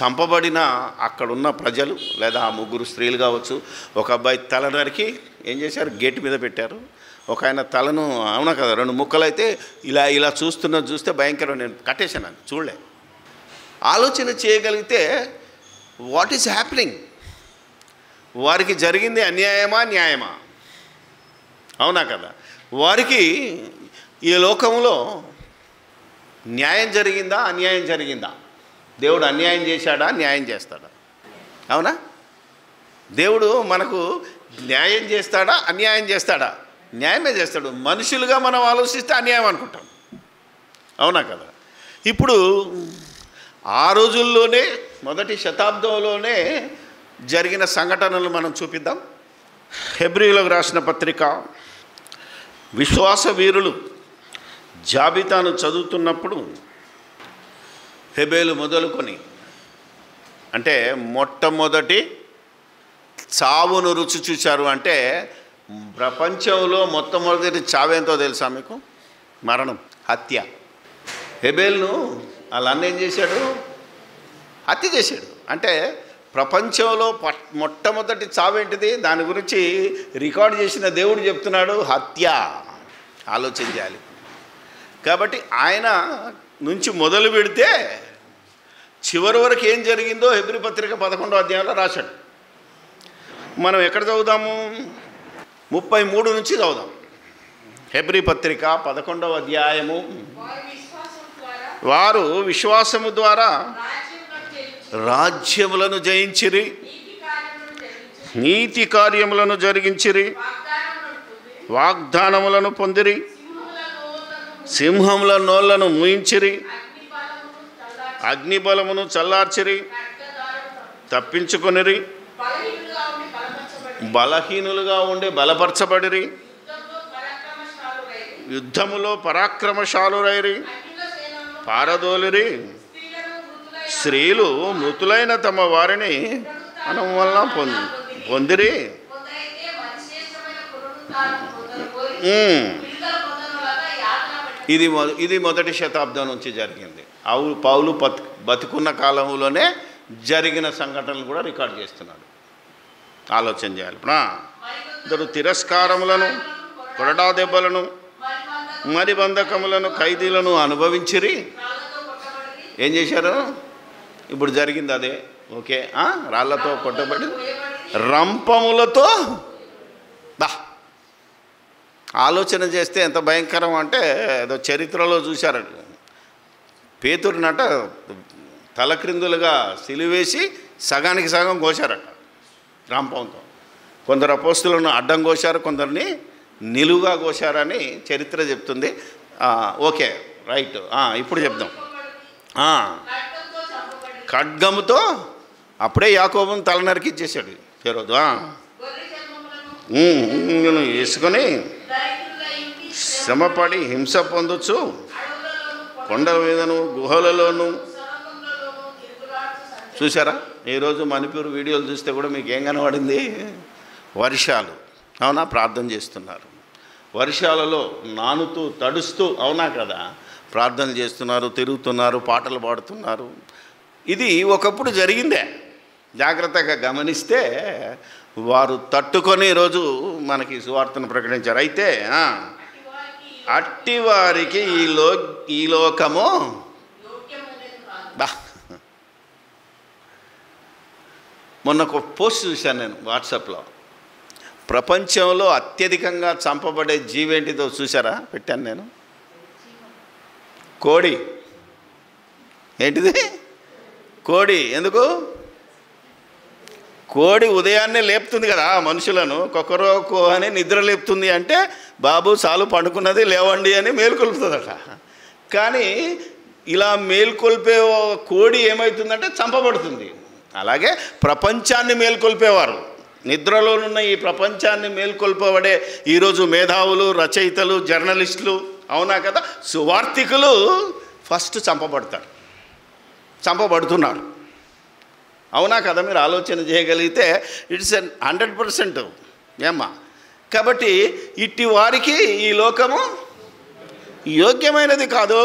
చంపబడిన అక్కడున్న ప్రజలు లేదా ఆ ముగ్గురు స్త్రీలు కావచ్చు ఒక అబ్బాయి తల నరికి ఏం చేశారు? గేట్ మీద పెట్టారు. ఒక ఆయన తలను అవునా కదా రెండు ముక్కలైతే ఇలా ఇలా చూస్తున్న చూస్తే భయంకరం. నేను కట్టేశాను చూడలే. ఆలోచన చేయగలిగితే వాట్ ఈస్ హ్యాపెనింగ్ వారికి జరిగింది అన్యాయమా న్యాయమా? అవునా కదా. వారికి ఈ లోకంలో న్యాయం జరిగిందా అన్యాయం జరిగిందా? దేవుడు అన్యాయం చేశాడా న్యాయం చేస్తాడా? అవునా? దేవుడు మనకు న్యాయం చేస్తాడా అన్యాయం చేస్తాడా? న్యాయమే చేస్తాడు. మనుషులుగా మనం ఆలోచిస్తే అన్యాయం అనుకుంటాం. అవునా కదా? ఇప్పుడు ఆ రోజుల్లోనే మొదటి శతాబ్దంలోనే జరిగిన సంఘటనలు మనం చూపిద్దాం. హెబ్రిలకు రాసిన పత్రిక విశ్వాస వీరులు జాబితాను చదువుతున్నప్పుడు హెబేలు మొదలుకొని అంటే మొట్టమొదటి చావును రుచి చూశారు అంటే ప్రపంచంలో మొట్టమొదటి చావేంతో తెలుసా మీకు? మరణం హత్య. హెబేల్ను వాళ్ళ అన్న ఏం చేశాడు? హత్య చేశాడు. అంటే ప్రపంచంలో పట్- మొట్టమొదటి చావేంటిది దాని గురించి రికార్డ్ చేసిన దేవుడు చెప్తున్నాడు హత్య. ఆలోచన చేయాలి. కాబట్టి ఆయన నుంచి మొదలు పెడితే చివరి వరకు ఏం జరిగిందో హెబ్రి పత్రిక పదకొండో అధ్యాయంలో రాశాడు. మనం ఎక్కడ చదువుదాము? ముప్పై మూడు నుంచి చదువుదాం. హెబ్రి పత్రిక పదకొండవ అధ్యాయము. వారు విశ్వాసము ద్వారా రాజ్యములను జయించిరి నీతి కార్యములను జరిగించిరి వాగ్దానములను పొందిరి సింహముల నోళ్ళను ముయించిరి అగ్నిబలమును చల్లార్చిరి తప్పించుకొనిరి బలహీనులుగా ఉండి బలపరచబడిరి. యుద్ధములో పరాక్రమశాలురైరి. పారదోలిరి. స్త్రీలు మృతులైన తమ వారిని మనం వలన పొంది పొందిరి. ఇది మొ ఇది మొదటి శతాబ్దం నుంచి జరిగింది. అవు పౌలు బతుకున్న కాలంలోనే జరిగిన సంఘటనలు కూడా రికార్డ్ చేస్తున్నాడు ఆలోచన చేయాలి. ఇప్పుడు ఇద్దరు తిరస్కారములను కొరడా దెబ్బలను మరి బంధకములను ఖైదీలను అనుభవించిరి. ఏం చేశారు? ఇప్పుడు జరిగింది అదే. ఓకే రాళ్ళతో కొట్టబడి రంపములతో దా. ఆలోచన చేస్తే ఎంత భయంకరం అంటే ఏదో చరిత్రలో చూశారట పేతురునట తలక్రిందులుగా సిలివేసి సగానికి సగం కోశారట. రాంపంతో. కొందరు అపోస్తులను అడ్డం కోశారు కొందరిని నిలువుగా కోశారని చరిత్ర చెప్తుంది. Okay right. ఇప్పుడు చెప్దాం. ఖడ్గముతో అప్పుడే యాకోబం తల నరికిచ్చేసాడు తెరోదు వేసుకొని శ్రమపడి హింస పొందొచ్చు కొండ మీదను గుహలలోను చూసారా ఈరోజు మణిపూర్ వీడియోలు చూస్తే కూడా మీకు ఏం కనబడింది? వర్షాలు. అవునా? ప్రార్థన చేస్తున్నారు. వర్షాలలో నానుతూ తడుస్తూ అవునా కదా? ప్రార్థన చేస్తున్నారు తిరుగుతున్నారు పాటలు పాడుతున్నారు. ఇది ఒకప్పుడు జరిగిందే. జాగ్రత్తగా గమనిస్తే వారు తట్టుకొని ఈరోజు మనకి సువార్తను ప్రకటించారు. అయితే ఆ, అట్టి వారికి అట్టి వారికి ఈ లో ఈ లోకము బా మొన్న ఒక పోస్ట్ చూశాను నేను వాట్సాప్లో. ప్రపంచంలో అత్యధికంగా చంపబడే జీవేంటిదో చూసారా పెట్టాను నేను. కోడి. ఏంటిది? కోడి. ఎందుకు? కోడి ఉదయాన్నే లేపుతుంది కదా మనుషులను. కొకరోకో అని నిద్ర లేపుతుంది అంటే బాబు చాలు పండుకున్నది లేవండి అని మేల్కొల్పుతుందట. కానీ ఇలా మేల్కొల్పే కోడి ఏమవుతుందంటే చంపబడుతుంది. అలాగే ప్రపంచాన్ని మేల్కొల్పేవారు. నిద్రలోనున్న ఈ ప్రపంచాన్ని మేల్కొల్పబడే ఈరోజు మేధావులు రచయితలు జర్నలిస్టులు అవునా కదా? సువార్థికులు ఫస్ట్ చంపబడతారు. చంపబడుతున్నారు. అవునా కదా? మీరు ఆలోచన చేయగలిగితే ఇట్స్ ఎన్ హండ్రెడ్ పర్సెంట్ ఏమ్మా? కాబట్టి ఇట్టి వారికి ఈ లోకము యోగ్యమైనది కాదు.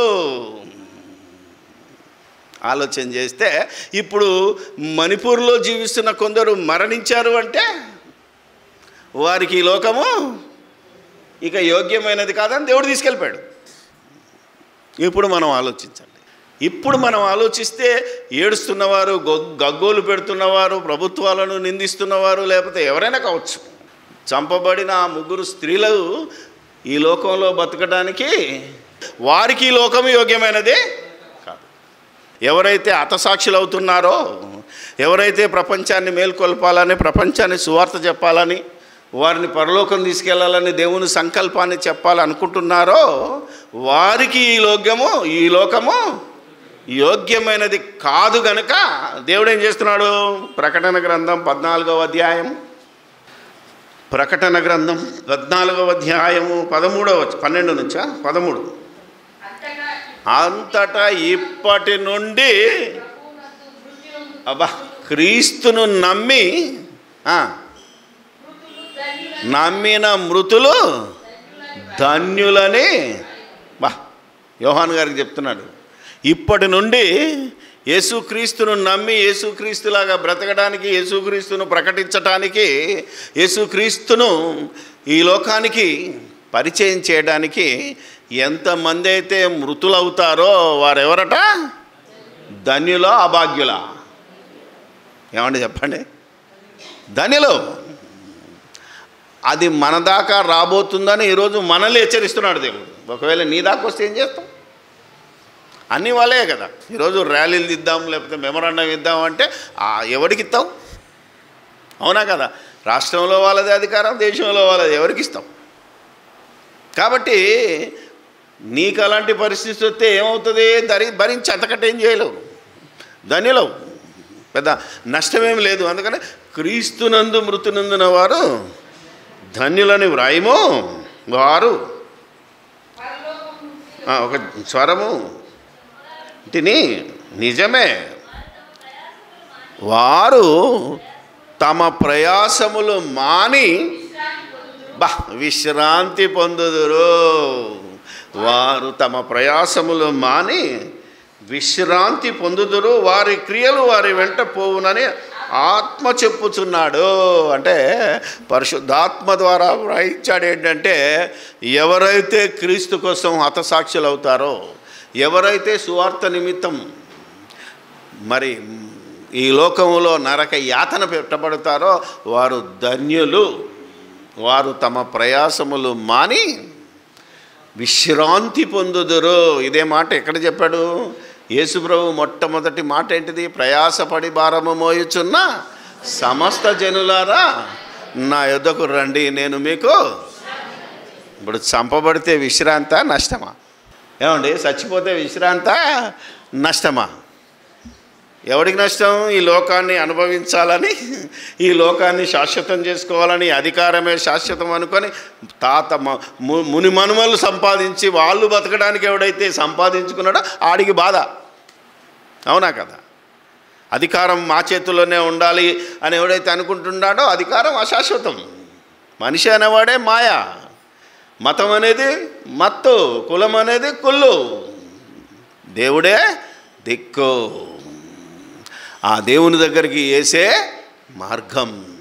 ఆలోచన చేస్తే ఇప్పుడు మణిపూర్లో జీవిస్తున్న కొందరు మరణించారు అంటే వారికి ఈ లోకము ఇక యోగ్యమైనది కాదని దేవుడు తీసుకెళ్ళిపోయాడు. ఇప్పుడు మనం ఆలోచించండి. ఇప్పుడు మనం ఆలోచిస్తే ఏడుస్తున్నవారు గగ్గోలు పెడుతున్నవారు ప్రభుత్వాలను నిందిస్తున్నవారు లేకపోతే ఎవరైనా కావచ్చు. చంపబడిన ఆ ముగ్గురు స్త్రీలు ఈ లోకంలో బతకడానికి వారికి ఈ లోకం యోగ్యమైనదే? ఎవరైతే హతసాక్షులు అవుతున్నారో ఎవరైతే ప్రపంచాన్ని మేల్కొల్పాలని ప్రపంచాన్ని సువార్త చెప్పాలని వారిని పరలోకం తీసుకెళ్ళాలని దేవుని సంకల్పాన్ని చెప్పాలనుకుంటున్నారో వారికి ఈ లోక్యము ఈ లోకము యోగ్యమైనది కాదు గనక దేవుడు ఏం చేస్తున్నాడు? ప్రకటన గ్రంథం పద్నాలుగవ అధ్యాయం. ప్రకటన గ్రంథం పద్నాలుగవ అధ్యాయము పదమూడవ పన్నెండు నుంచా? పదమూడు. అంతటా ఇప్పటి నుండి అబ్బా క్రీస్తును నమ్మి నమ్మిన మృతులు ధన్యులని బా యోహాన్ గారికి చెప్తున్నాడు. ఇప్పటి నుండి యేసుక్రీస్తును నమ్మి యేసుక్రీస్తులాగా బ్రతకడానికి యేసుక్రీస్తును ప్రకటించటానికి యేసుక్రీస్తును ఈ లోకానికి పరిచయం చేయడానికి ఎంతమంది అయితే మృతులవుతారో వారెవరట? ధన్యుల అభాగ్యుల. ఏమండి చెప్పండి? ధన్యులు. అది మన దాకా రాబోతుందని ఈరోజు మనల్ని హెచ్చరిస్తున్నాడు దేవుడు. ఒకవేళ నీ దాకా వస్తే ఏం చేస్తాం? అన్నీ వాళ్ళే కదా. ఈరోజు ర్యాలీలు ఇద్దాం లేకపోతే మెమరాండం ఇద్దాం అంటే ఎవరికి ఇస్తాం? అవునా కదా? రాష్ట్రంలో వాళ్ళది అధికారం దేశంలో వాళ్ళది. ఎవరికి ఇస్తాం? కాబట్టి నీకు అలాంటి పరిస్థితి వస్తే ఏమవుతుంది? దరి భరించి అంతకంటే ఏం చేయలేవు. ధన్యలేవు. పెద్ద నష్టమేం లేదు. అందుకని క్రీస్తునందు మృతునందున వారు ధన్యులని వ్రాయము. వారు. ఒక స్వరము. తిని నిజమే. వారు తమ ప్రయాసములు మాని బా విశ్రాంతి పొందుదురు. వారు తమ ప్రయాసములు మాని విశ్రాంతి పొందుదురు. వారి క్రియలు వారి వెంట పోవునని ఆత్మ చెప్పుచున్నాడు. అంటే పరిశుద్ధాత్మ ద్వారా వ్రాయించాడు ఏంటంటే ఎవరైతే క్రీస్తు కోసం హతసాక్షులు అవుతారో ఎవరైతే సువార్త నిమిత్తం మరి ఈ లోకంలో నరక యాతన పెట్టబడతారో వారు ధన్యులు. వారు తమ ప్రయాసములు మాని విశ్రాంతి పొందుదురు. ఇదే మాట ఎక్కడ చెప్పాడు? యేసుప్రభు మొట్టమొదటి మాట ఏంటిది? ప్రయాసపడి భారము మోయుచున్న సమస్త జనులారా నా యుద్ధకు రండి నేను మీకు ఇప్పుడు చంపబడితే విశ్రాంత నష్టమా? ఏమండి? చచ్చిపోతే విశ్రాంత నష్టమా? ఎవడికి నష్టం? ఈ లోకాన్ని అనుభవించాలని ఈ లోకాన్ని శాశ్వతం చేసుకోవాలని అధికారమే శాశ్వతం అనుకొని తాత ము- ముని మనుమలు సంపాదించి వాళ్ళు బతకడానికి ఎవడైతే సంపాదించుకున్నాడో ఆడికి బాధ. అవునా కదా? అధికారం మా చేతుల్లోనే ఉండాలి అని ఎవడైతే అనుకుంటున్నాడో అధికారం అశాశ్వతం. మనిషి అనేవాడే మాయా. మతం అనేది మత్తు కులం అనేది కుళ్ళు. దేవుడే దిక్కు. ఆ దేవుని దగ్గరికి వేసే మార్గం.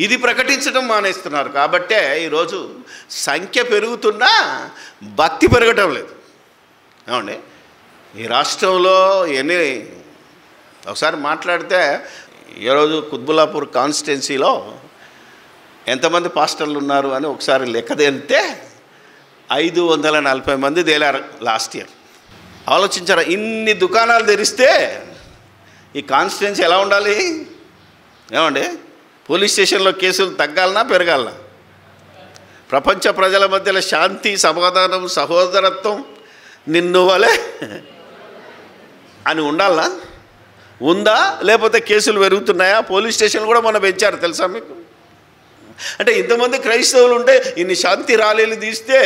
ఇది ప్రకటించడం మానేస్తున్నారు కాబట్టే ఈరోజు సంఖ్య పెరుగుతున్నా భక్తి పెరగటం లేదు. ఏమండి? ఈ రాష్ట్రంలో ఎన్ని ఒకసారి మాట్లాడితే ఈరోజు కుత్బులాపూర్ కాన్స్టిట్యున్సీలో ఎంతమంది పాస్టర్లు ఉన్నారు అని ఒకసారి లెక్క తేలితే ఐదు వందల నలభై మంది తేలారు లాస్ట్ ఇయర్. ఆలోచించారా? ఇన్ని దుకాణాలు తెరిస్తే ఈ కాన్స్టిట్యున్సీ ఎలా ఉండాలి? ఏమండి? పోలీస్ స్టేషన్లో కేసులు తగ్గాలనా పెరగాలనా? ప్రపంచ ప్రజల మధ్యలో శాంతి సమాధానం సహోదరత్వం నిన్ను వలే అని ఉండాలనా? ఉందా? లేకపోతే కేసులు పెరుగుతున్నాయా? పోలీస్ స్టేషన్ కూడా మొన్న పెంచారు తెలుసా మీకు? అంటే ఇంతమంది క్రైస్తవులు ఉంటే ఇన్ని శాంతి ర్యాలీలు తీస్తే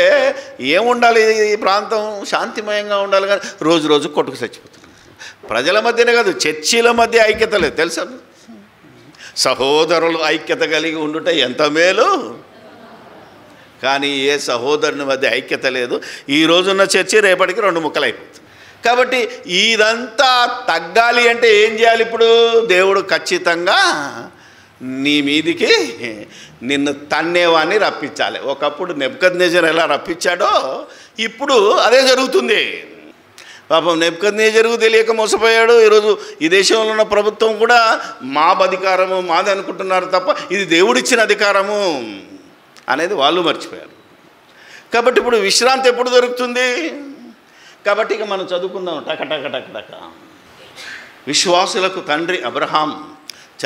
ఏముండాలి ఈ ప్రాంతం? శాంతిమయంగా ఉండాలి కానీ రోజు రోజు కొట్టుకు చచ్చిపోతుంది ప్రజల మధ్యనే కాదు చర్చిల మధ్య ఐక్యత లేదు తెలుసా? సహోదరులు ఐక్యత కలిగి ఉండుట ఎంత మేలు? కానీ ఏ సహోదరుని మధ్య ఐక్యత లేదు. ఈ రోజున్న చర్చి రేపటికి రెండు ముక్కలు అయిపోతుంది. కాబట్టి ఇదంతా తగ్గాలి అంటే ఏం చేయాలి ఇప్పుడు? దేవుడు ఖచ్చితంగా నీ మీదికి నిన్ను తన్నేవాన్ని రప్పించాలి. ఒకప్పుడు నెబ్కద్ నేజర్ ఎలా రప్పించాడో ఇప్పుడు అదే జరుగుతుంది. పాపం నెబ్కద్ జరుగు తెలియక మోసపోయాడు. ఈరోజు ఈ దేశంలో ఉన్న ప్రభుత్వం కూడా మా అధికారము మాది అనుకుంటున్నారు తప్ప ఇది దేవుడిచ్చిన అధికారము అనేది వాళ్ళు మర్చిపోయారు. కాబట్టి ఇప్పుడు విశ్రాంతి ఎప్పుడు దొరుకుతుంది? కాబట్టి ఇక మనం చదువుకుందాం. టక టక టక టక. విశ్వాసులకు తండ్రి అబ్రహాం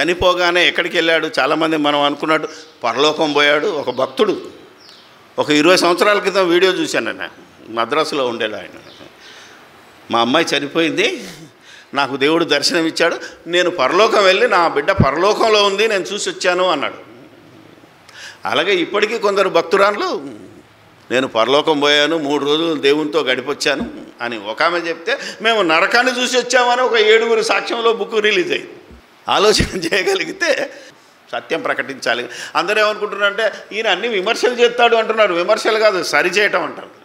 చనిపోగానే ఎక్కడికి వెళ్ళాడు? చాలామంది మనం అనుకున్నట్టు పరలోకం పోయాడు. ఒక భక్తుడు. ఒక ఇరవై సంవత్సరాల క్రితం వీడియో చూశాను నేను. మద్రాసులో ఉండేది ఆయన. మా అమ్మాయి చనిపోయింది. నాకు దేవుడు దర్శనం ఇచ్చాడు నేను పరలోకం వెళ్ళి నా బిడ్డ పరలోకంలో ఉంది నేను చూసి వచ్చాను అన్నాడు. అలాగే ఇప్పటికీ కొందరు భక్తురాన్లు నేను పరలోకం పోయాను మూడు రోజులు దేవునితో గడిపొచ్చాను అని ఒక ఆమె చెప్తే మేము నరకాన్ని చూసి వచ్చామని ఒక ఏడుగురు సాక్ష్యంలో బుక్ రిలీజ్ అయింది. ఆలోచన చేయగలిగితే సత్యం ప్రకటించాలి. అందరూ ఏమనుకుంటున్నారంటే ఈయన అన్ని విమర్శలు చేస్తాడు అంటున్నారు. విమర్శలు కాదు సరిచేయటం అంటారు.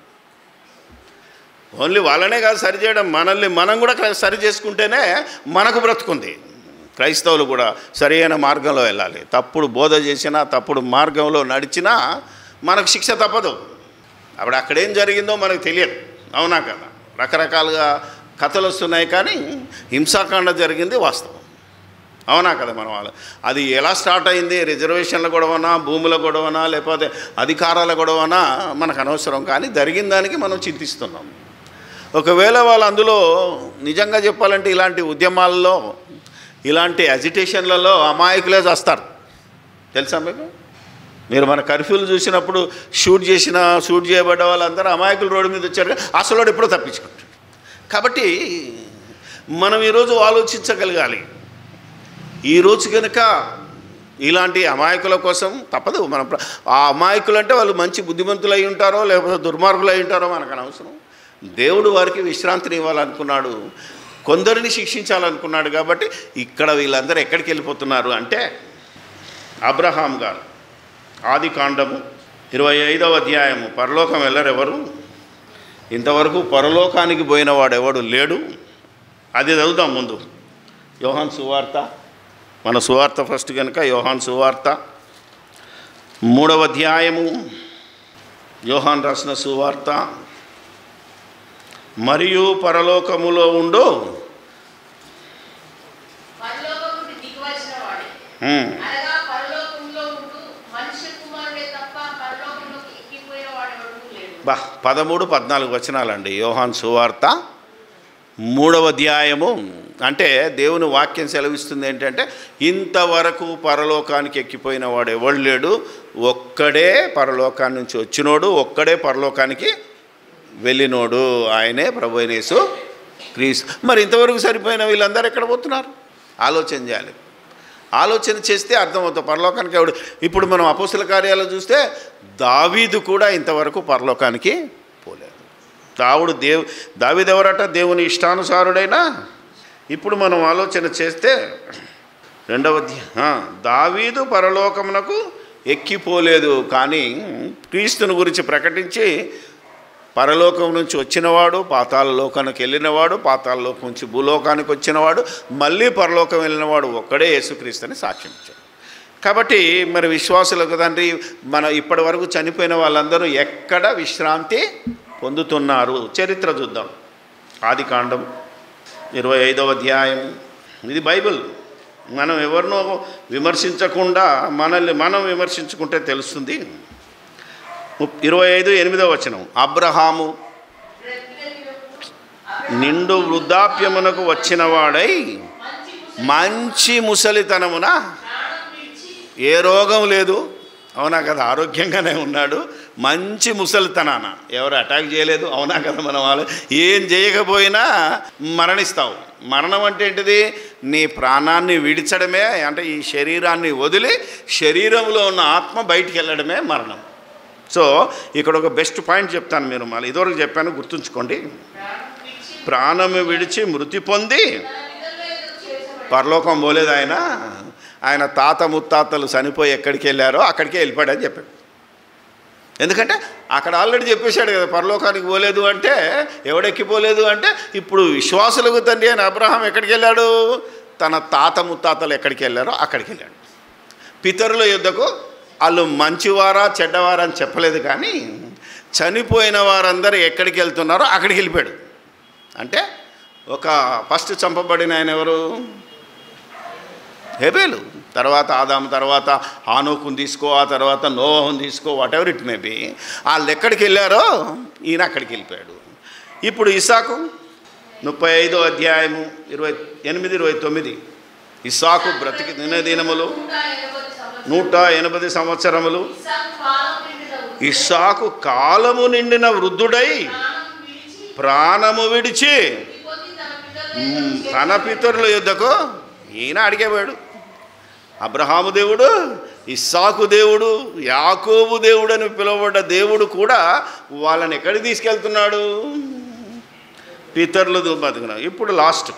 ఓన్లీ వాళ్ళనే కాదు సరి చేయడం మనల్ని మనం కూడా సరి చేసుకుంటేనే మనకు బ్రతుకుంది. క్రైస్తవులు కూడా సరైన మార్గంలో వెళ్ళాలి. తప్పుడు బోధ చేసినా తప్పుడు మార్గంలో నడిచినా మనకు శిక్ష తప్పదు. అప్పుడు అక్కడేం జరిగిందో మనకు తెలియదు. అవునా కదా? రకరకాలుగా కథలు వస్తున్నాయి కానీ హింసాకాండ జరిగింది వాస్తవం. అవునా కదా మనం వాళ్ళు? అది ఎలా స్టార్ట్ అయింది? రిజర్వేషన్ల గొడవనా? భూముల గొడవనా? లేకపోతే అధికారాల గొడవనా? మనకు అనవసరం. కానీ జరిగిన దానికి మనం చింతిస్తున్నాం. ఒకవేళ వాళ్ళు అందులో నిజంగా చెప్పాలంటే ఇలాంటి ఉద్యమాల్లో ఇలాంటి అజిటేషన్లలో అమాయకులే చేస్తారు. తెలుసా మీకు? మీరు మన కర్ఫ్యూలు చూసినప్పుడు షూట్ చేసిన షూట్ చేయబడ్డ వాళ్ళందరూ అమాయకులు రోడ్డు మీద వచ్చారు అసలు వాడు ఎప్పుడో తప్పించుకుంటాడు. కాబట్టి మనం ఈరోజు ఆలోచించగలగాలి. ఈరోజు కనుక ఇలాంటి అమాయకుల కోసం తప్పదు. మనం ఆ అమాయకులు అంటే వాళ్ళు మంచి బుద్ధిమంతులు అయి ఉంటారో లేకపోతే దుర్మార్గులు అయి ఉంటారో మనకు అనవసరం. దేవుడు వారికి విశ్రాంతిని ఇవ్వాలనుకున్నాడు. కొందరిని శిక్షించాలనుకున్నాడు కాబట్టి ఇక్కడ వీళ్ళందరూ ఎక్కడికి వెళ్ళిపోతున్నారు అంటే అబ్రహాం గారు. ఆది కాండము ఇరవై ఐదవ అధ్యాయము. పరలోకం వెళ్ళరెవరు? ఇంతవరకు పరలోకానికి పోయిన వాడు ఎవడు లేడు. అది చదువుదాం ముందు. యోహాన్ సువార్త. మన సువార్త ఫస్ట్ కనుక యోహాన్ సువార్త. మూడవ అధ్యాయము. యోహాన్ రాసిన సువార్త. మరియు పరలోకములో ఉండు. బా పదమూడు పద్నాలుగు వచనాలండి. యోహాన్ సువార్త మూడవ అధ్యాయము. అంటే దేవుని వాక్యం సెలవిస్తుంది ఏంటంటే ఇంతవరకు పరలోకానికి ఎక్కిపోయిన వాడు ఎవడు లేడు? ఒక్కడే పరలోకాన్ని నుంచి వచ్చినోడు ఒక్కడే పరలోకానికి వెళ్ళినోడు ఆయనే ప్రభు అయినేసు క్రీస్తు. మరి ఇంతవరకు సరిపోయిన వీళ్ళందరూ ఎక్కడ పోతున్నారు? ఆలోచన చేయాలి. ఆలోచన చేస్తే అర్థమవుతుంది. పరలోకానికి ఎవడు? ఇప్పుడు మనం అపోసల కార్యాలు చూస్తే దావీదు కూడా ఇంతవరకు పరలోకానికి పోలేదు. దావుడు దేవు దావీదెవరట దేవుని ఇష్టానుసారుడైనా. ఇప్పుడు మనం ఆలోచన చేస్తే రెండవ దావీదు పరలోకమునకు ఎక్కిపోలేదు. కానీ క్రీస్తుని గురించి ప్రకటించి పరలోకం నుంచి వచ్చినవాడు పాతాల లోకానికి వెళ్ళినవాడు పాతాల లోకం నుంచి భూలోకానికి వచ్చినవాడు మళ్ళీ పరలోకం వెళ్ళినవాడు ఒక్కడే యేసుక్రీస్తుని సాక్ష్యం ఇచ్చాడు కాబట్టి మరి విశ్వాసులకు తండ్రి మన ఇప్పటి వరకు చనిపోయిన వాళ్ళందరూ ఎక్కడ విశ్రాంతి పొందుతున్నారు? చరిత్ర చూద్దాం. ఆది కాండం ఇరవై ఐదవ అధ్యాయం. ఇది బైబిల్. మనం ఎవరినో విమర్శించకుండా మనల్ని మనం విమర్శించుకుంటే తెలుస్తుంది. ఇరవై ఐదు ఎనిమిదో వచనం. అబ్రహాము నిండు వృద్ధాప్యమునకు వచ్చినవాడై మంచి మంచి ముసలితనమున ఏ రోగం లేదు. అవునా కదా? ఆరోగ్యంగానే ఉన్నాడు. మంచి ముసలితనాన. ఎవరు అటాక్ చేయలేదు? అవునా కదా మనం వాళ్ళు ఏం చేయకపోయినా మరణిస్తావు. మరణం అంటే ఏంటిది? నీ ప్రాణాన్ని విడిచడమే అంటే ఈ శరీరాన్ని వదిలి శరీరంలో ఉన్న ఆత్మ బయటికి వెళ్ళడమే మరణం. సో ఇక్కడ ఒక బెస్ట్ పాయింట్ చెప్తాను మీరు మళ్ళీ. ఇదివరకు చెప్పాను గుర్తుంచుకోండి. ప్రాణం విడిచి మృతి పొంది పరలోకం పోలేదు ఆయన. ఆయన తాత ముత్తాతలు చనిపోయి ఎక్కడికి వెళ్ళారో అక్కడికే వెళ్ళిపోయాడని చెప్పాడు. ఎందుకంటే అక్కడ ఆల్రెడీ చెప్పేశాడు కదా పరలోకానికి పోలేదు అంటే ఎవడెక్కిపోలేదు అంటే ఇప్పుడు విశ్వాసులకు తండ్రి అయిన అబ్రహాం ఎక్కడికి వెళ్ళాడు? తన తాత ముత్తాతలు ఎక్కడికి వెళ్ళారో అక్కడికి వెళ్ళాడు. పితరుల యుద్ధకు వాళ్ళు మంచివారా చెడ్డవారా అని చెప్పలేదు కానీ చనిపోయిన వారందరూ ఎక్కడికి వెళ్తున్నారో అక్కడికి వెళ్ళిపోయాడు. అంటే ఒక ఫస్ట్ చంపబడిన ఆయన ఎవరు? హెబేలు. తర్వాత ఆదాము తర్వాత హానోకుని తీసుకో ఆ తర్వాత నోహం తీసుకో వాట్ ఎవర్ ఇట్ మేబీ వాళ్ళు ఎక్కడికి వెళ్ళారో? ఈయన అక్కడికి వెళ్ళిపోయాడు. ఇప్పుడు ఇసాకు ముప్పై ఐదో అధ్యాయము ఇరవై ఎనిమిది ఇరవై తొమ్మిది. ఇసాకు బ్రతికి దినదినములు. నూట ఎనభై సంవత్సరములు. ఇస్సాకు కాలము నిండిన వృద్ధుడై ప్రాణము విడిచి తన పితరుల యుద్ధకు ఈయన అడిగేవాడు అబ్రహాము దేవుడు ఇస్సాకు దేవుడు యాకోబు దేవుడు అని పిలువబడ్డ దేవుడు కూడా వాళ్ళని ఎక్కడికి తీసుకెళ్తున్నాడు? పితరులు బతుకున్నాడు ఇప్పుడు లాస్ట్.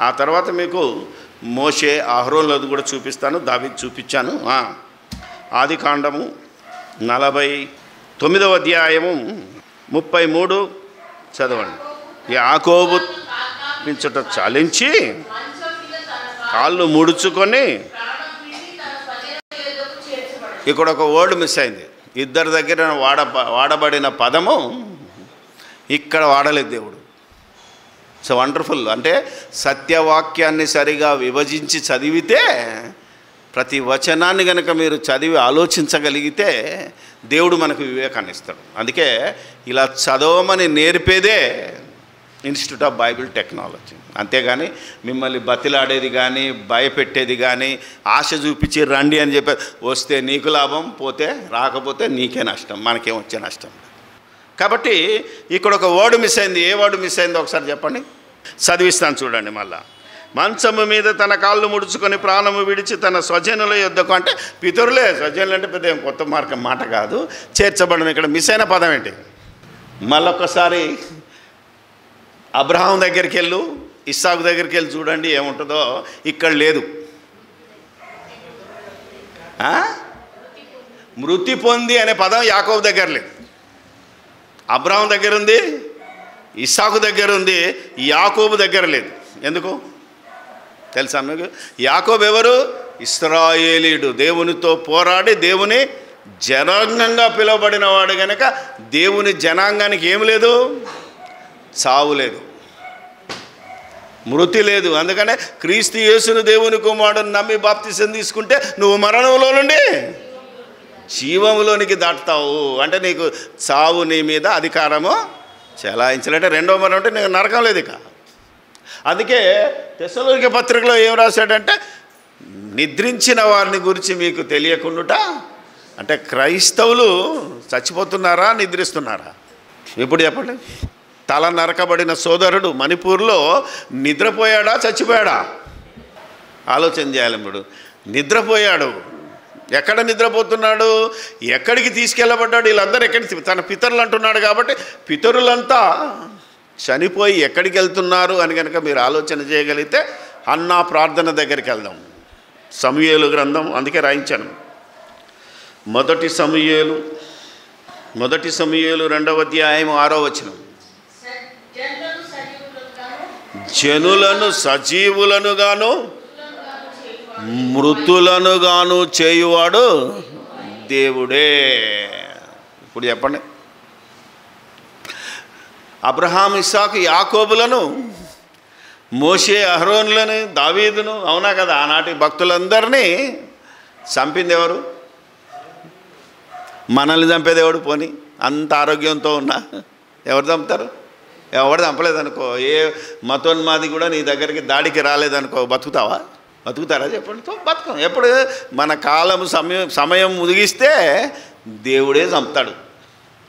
ఆ తర్వాత మీకు మోషే అహరోన్లది కూడా చూపిస్తాను దావి చూపించాను. ఆది కాండము నలభై తొమ్మిదవ అధ్యాయము ముప్పై మూడు చదవండి. యాకోబు పించుట చాలించి కాళ్ళు ముడుచుకొని ఇక్కడ ఒక వర్డ్ మిస్ అయింది. ఇద్దరి దగ్గర వాడ వాడబడిన పదము ఇక్కడ వాడలేదు దేవుడు. సో వండర్ఫుల్ అంటే సత్యవాక్యాన్ని సరిగా విభజించి చదివితే ప్రతి వచనాన్ని కనుక మీరు చదివి ఆలోచించగలిగితే దేవుడు మనకు వివేకాన్ని ఇస్తాడు. అందుకే ఇలా చదవమని నేర్పేదే ఇన్స్టిట్యూట్ ఆఫ్ బైబిల్ టెక్నాలజీ అంతేగాని మిమ్మల్ని బతిలాడేది కానీ భయపెట్టేది కానీ ఆశ చూపించి రండి అని చెప్పి వస్తే నీకు లాభం పోతే రాకపోతే నీకే నష్టం మనకేం వచ్చే నష్టం. కాబట్టి ఇక్కడ ఒక వర్డ్ మిస్ అయింది. ఏ వర్డ్ మిస్ అయిందో ఒకసారి చెప్పండి. చదివిస్తాను చూడండి మళ్ళా. మంచము మీద తన కాళ్ళు ముడుచుకొని ప్రాణము విడిచి తన స్వజనుల యుద్ధకు అంటే పితరులే స్వజనులు అంటే పెద్ద కొత్త మార్గం మాట కాదు. చేర్చబడిన. ఇక్కడ మిస్ అయిన పదం ఏంటి? మళ్ళొక్కసారి అబ్రహాం దగ్గరికి వెళ్ళు ఇస్సాకు దగ్గరికి వెళ్ళి చూడండి ఏముంటుందో. ఇక్కడ లేదు. మృతి పొంది అనే పదం యాకోబు దగ్గర లేదు. అబ్రాహం దగ్గర ఉంది ఇస్సాకు దగ్గర ఉంది యాకోబు దగ్గర లేదు. ఎందుకు? తెలుసా మీకు? యాకోబు ఎవరు? ఇస్రాయేలీడు. దేవునితో పోరాడి దేవుని జనాంగంగా పిలువబడిన వాడు కనుక దేవుని జనాంగానికి ఏమి లేదు? చావు లేదు. మృతి లేదు. అందుకనే క్రీస్తు యేసును దేవుని కుమారుడు నమ్మి బాప్తిసం తీసుకుంటే నువ్వు మరణంలో నుండి జీవంలోనికి దాటుతావు అంటే నీకు చావు నీ మీద అధికారము చెలాయించాలంటే రెండో మరణం అంటే నీకు నరకం లేదు ఇక. అందుకే తెసలోనిక పత్రికలో ఏం రాశాడంటే నిద్రించిన వారిని గురించి మీకు తెలియకుండుట అంటే క్రైస్తవులు చచ్చిపోతున్నారా నిద్రిస్తున్నారా? ఇప్పుడు చెప్పండి. తల నరకబడిన సోదరుడు మణిపూర్లో నిద్రపోయాడా చచ్చిపోయాడా? ఆలోచన చేయాలి ఇప్పుడు. నిద్రపోయాడు. ఎక్కడ నిద్రపోతున్నాడు? ఎక్కడికి తీసుకెళ్ళబడ్డాడు? వీళ్ళందరూ ఎక్కడికి తన పితరులు అంటున్నాడు కాబట్టి పితరులంతా చనిపోయి ఎక్కడికి వెళ్తున్నారు అని కనుక మీరు ఆలోచన చేయగలిగితే అన్నా ప్రార్థన దగ్గరికి వెళ్దాం. సమూయేలు గ్రంథం అందుకే రాయించాను. మొదటి సమూయేలు మొదటి సమూయేలు రెండవ అధ్యాయం ఆరో వచనం. జనులను సజీవులుగాను, జనులను సజీవులను గాను మృతులను గాను చేయువాడు దేవుడే. ఇప్పుడు చెప్పండి. అబ్రహాం ఇస్సాకు యాకోబులను మోసే అహరోన్లను దావీదును అవునా కదా? ఆనాటి భక్తులందరినీ చంపింది ఎవరు మనల్ని చంపేది ఎవడు? పోని అంత ఆరోగ్యంతో ఉన్నా ఎవరు చంపుతారు? ఎవరు చంపలేదనుకో. ఏ మతోన్మాది కూడా నీ దగ్గరికి దాడికి రాలేదనుకో. బతుకుతావా? బతుకుతారా చెప్పండి. బతుకం. ఎప్పుడు? మన కాలం సమయం సమయం ముదిగిస్తే దేవుడే చంపుతాడు.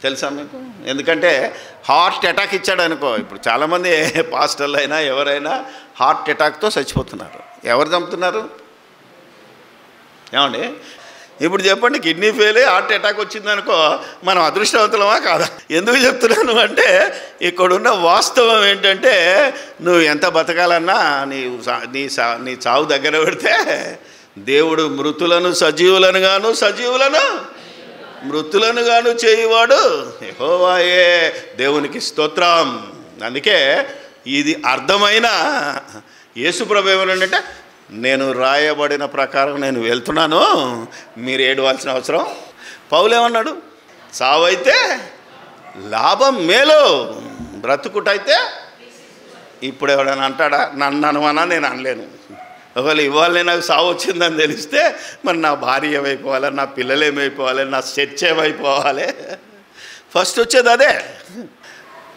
తెలుసా మీకు? ఎందుకంటే హార్ట్ అటాక్ ఇచ్చాడు అనుకో ఇప్పుడు చాలామంది పాస్టర్లు అయినా ఎవరైనా హార్ట్ అటాక్తో చచ్చిపోతున్నారు. ఎవరు చంపుతున్నారు? ఏమండి? ఇప్పుడు చెప్పండి కిడ్నీ ఫెయిల్ హార్ట్ అటాక్ వచ్చిందనుకో మనం అదృష్టవంతులమా కాదా? ఎందుకు చెప్తున్నాను అంటే ఇక్కడున్న వాస్తవం ఏంటంటే నువ్వు ఎంత బతకాలన్నా నీ సా- నీ సా నీ చావు దగ్గర పెడితే దేవుడు మృతులను సజీవులను గాను సజీవులను మృతులను గాను చేయువాడు యెహోవాయే. దేవునికి స్తోత్రం. అందుకే ఇది అర్థమైన యేసుప్రభు ఏమనంటే నేను రాయబడిన ప్రకారం నేను వెళ్తున్నాను. మీరు ఏడవలసిన అవసరం. పౌలేమన్నాడు? చావైతే లాభం మేలు. బ్రతుకుటైతే ఇప్పుడు ఎవడైనా అంటాడా? నన్ను అనుమానా? నేను అనలేను. ఒకవేళ ఇవాళ నాకు సావు వచ్చిందని తెలిస్తే మరి నా భార్య ఏమైపోవాలి? నా పిల్లలు ఏమైపోవాలి? నా చర్చ ఏమైపోవాలి? ఫస్ట్ వచ్చేది అదే.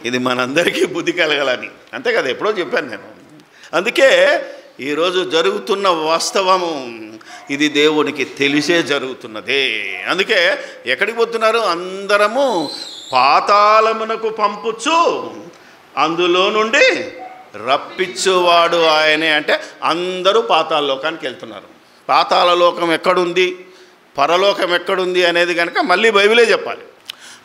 ఇది మనందరికీ బుద్ధి కలగాలని. అంతే కదా ఎప్పుడో చెప్పాను నేను. అందుకే ఈరోజు జరుగుతున్న వాస్తవము. ఇది దేవునికి తెలిసే జరుగుతున్నదే. అందుకే ఎక్కడికి పోతున్నారు? అందరము పాతాళమునకు పంపుచ్చు అందులో నుండి రప్పించువాడు ఆయనే. అంటే అందరూ పాతాళ లోకానికి వెళ్తున్నారు. పాతాళ లోకం ఎక్కడుంది? పరలోకం ఎక్కడుంది అనేది కనుక మళ్ళీ బైబిలే చెప్పాలి.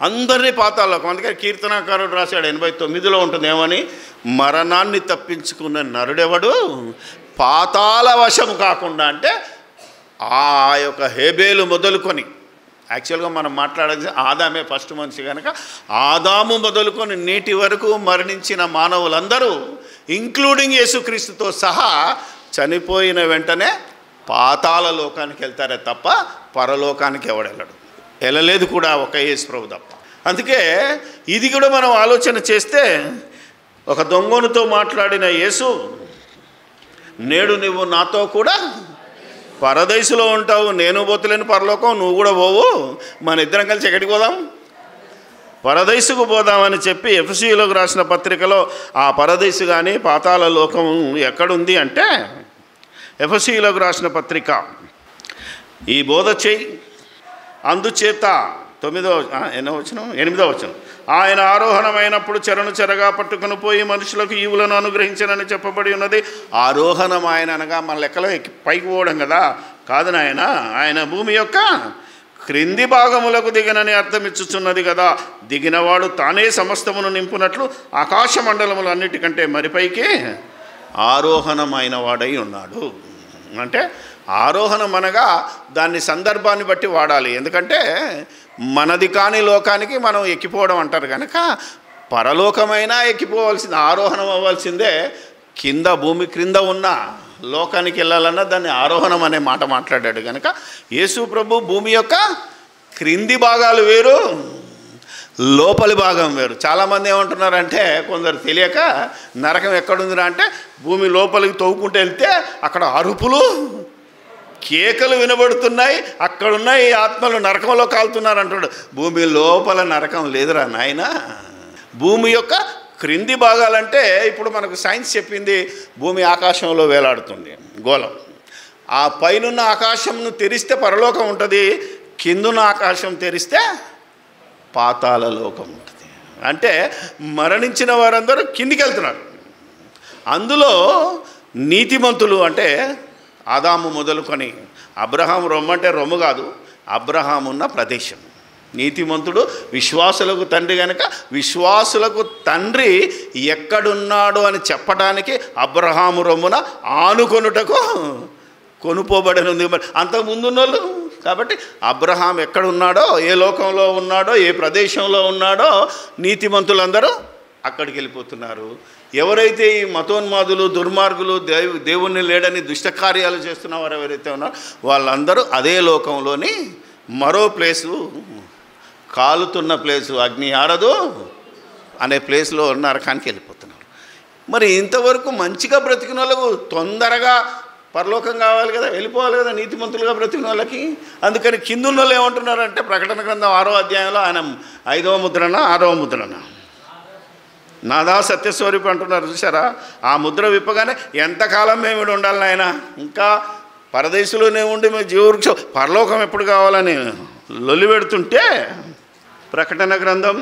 అందరినీ పాతాళలోకం అందుకే కీర్తనాకారుడు రాశాడు ఎనభై తొమ్మిదిలో ఉంటుంది ఏమని మరణాన్ని తప్పించుకున్న నరుడెవడు? పాతాళ వశము కాకుండా అంటే ఆ యొక్క హేబేలు మొదలుకొని యాక్చువల్గా మనం మాట్లాడాల్సి ఆదామే ఫస్ట్ మనిషి కనుక ఆదాము మొదలుకొని నేటి వరకు మరణించిన మానవులందరూ ఇంక్లూడింగ్ యేసుక్రీస్తుతో సహా చనిపోయిన వెంటనే పాతాల లోకానికి వెళ్తారే తప్ప పరలోకానికి ఎవడెళ్ళడు. వెళ్ళలేదు కూడా ఒక యేసు ప్రభు తప్ప. అందుకే ఇది కూడా మనం ఆలోచన చేస్తే ఒక దొంగనుతో మాట్లాడిన యేసు నేడు నువ్వు నాతో కూడా పరదేశులో ఉంటావు. నేను పోతులేని పరలోకం నువ్వు కూడా పోవు. మన ఇద్దరం కలిసి ఎక్కడికి పోదాం? పరదేశుకు పోదామని చెప్పి ఎఫ్సీలోకి రాసిన పత్రికలో ఆ పరదేశు కానీ పాతాల లోకం ఎక్కడుంది అంటే ఎఫ్సీలోకి రాసిన పత్రిక. ఈ బోధ చేయి. అందుచేత తొమ్మిదో ఎన్నో వచ్చిన ఎనిమిదో వచ్చినాం ఆయన ఆరోహణమైనప్పుడు చెరను చెరగా పట్టుకుని పోయి మనుషులకు ఈవులను అనుగ్రహించనని చెప్పబడి ఉన్నది. ఆరోహణం ఆయన అనగా మన లెక్కలో పైకి పోవడం కదా. కాదు నాయన ఆయన భూమి యొక్క క్రింది భాగములకు దిగనని అర్థం ఇచ్చుచున్నది కదా. దిగినవాడు తానే సమస్తమును నింపునట్లు ఆకాశ మండలములన్నిటికంటే మరిపైకి ఆరోహణమైన వాడై ఉన్నాడు. అంటే ఆరోహణం అనగా దాన్ని సందర్భాన్ని బట్టి వాడాలి. ఎందుకంటే మనది కాని లోకానికి మనం ఎక్కిపోవడం అంటారు కనుక పరలోకమైనా ఎక్కిపోవాల్సింది ఆరోహణం అవ్వాల్సిందే. కింద భూమి క్రింద ఉన్న లోకానికి వెళ్ళాలన్నా దాన్ని ఆరోహణం అనే మాట మాట్లాడాడు కనుక యేసు ప్రభు భూమి యొక్క క్రింది భాగాలు వేరు లోపలి భాగం వేరు. చాలామంది ఏమంటున్నారంటే కొందరు తెలియక నరకం ఎక్కడుందిరా అంటే భూమి లోపలికి తవ్వుకుంటూ వెళ్తే అక్కడ అరుపులు కేకలు వినబడుతున్నాయి అక్కడున్న ఈ ఆత్మలు నరకంలో కాలుతున్నారు అంటాడు భూమి లోపల నరకం లేదురా నాయన. భూమి యొక్క క్రింది భాగాలంటే ఇప్పుడు మనకు సైన్స్ చెప్పింది భూమి ఆకాశంలో వేలాడుతుంది గోళం. ఆ పైనున్న ఆకాశంను తెరిస్తే పరలోకం ఉంటుంది కిందున్న ఆకాశం తెరిస్తే పాతాల లోకం ఉంటుంది. అంటే మరణించిన వారందరూ కిందికి వెళ్తున్నారు అందులో నీతిమంతులు అంటే ఆదాము మొదలుకొని అబ్రహాం రొమ్మంటే రొమ్ము కాదు అబ్రహాం ఉన్న ప్రదేశం. నీతిమంతుడు విశ్వాసులకు తండ్రి కనుక విశ్వాసులకు తండ్రి ఎక్కడున్నాడు అని చెప్పడానికి అబ్రహాము రొమ్మున ఆనుకొనుటకు కొనుపోబడినది మరి అంతకుముందు ఉన్నోళ్ళు కాబట్టి అబ్రహాం ఎక్కడున్నాడో ఏ లోకంలో ఉన్నాడో ఏ ప్రదేశంలో ఉన్నాడో నీతిమంతులందరూ అక్కడికి వెళ్ళిపోతున్నారు. ఎవరైతే ఈ మతోన్మాదులు దుర్మార్గులు దేవు దేవుణ్ణి లేడని దుష్టకార్యాలు చేస్తున్న వారు ఎవరైతే ఉన్నారో వాళ్ళందరూ అదే లోకంలోని మరో ప్లేసు కాలుతున్న ప్లేసు అగ్ని ఆరదు అనే ప్లేస్లో నరకానికి వెళ్ళిపోతున్నారు. మరి ఇంతవరకు మంచిగా బ్రతికిన వాళ్ళకు తొందరగా పరలోకం కావాలి కదా వెళ్ళిపోవాలి కదా నీతిమంతులుగా బ్రతికిన వాళ్ళకి. అందుకని కిందున్న వాళ్ళు ఏమంటున్నారంటే ప్రకటన గ్రంథం ఆరో అధ్యాయంలో ఆయన ఐదవ ముద్రన ఆరవ ముద్రన? నాదా సత్యస్వరూపి అంటున్నారు చూసారా ఆ ముద్ర విప్పగానే ఎంతకాలం మేము ఇక్కడ ఉండాలి నాయన? ఇంకా పరదేశంలోనే ఉండి మేము జీవవృక్ష పరలోకం ఎప్పుడు కావాలని లొల్లి పెడుతుంటే ప్రకటన గ్రంథం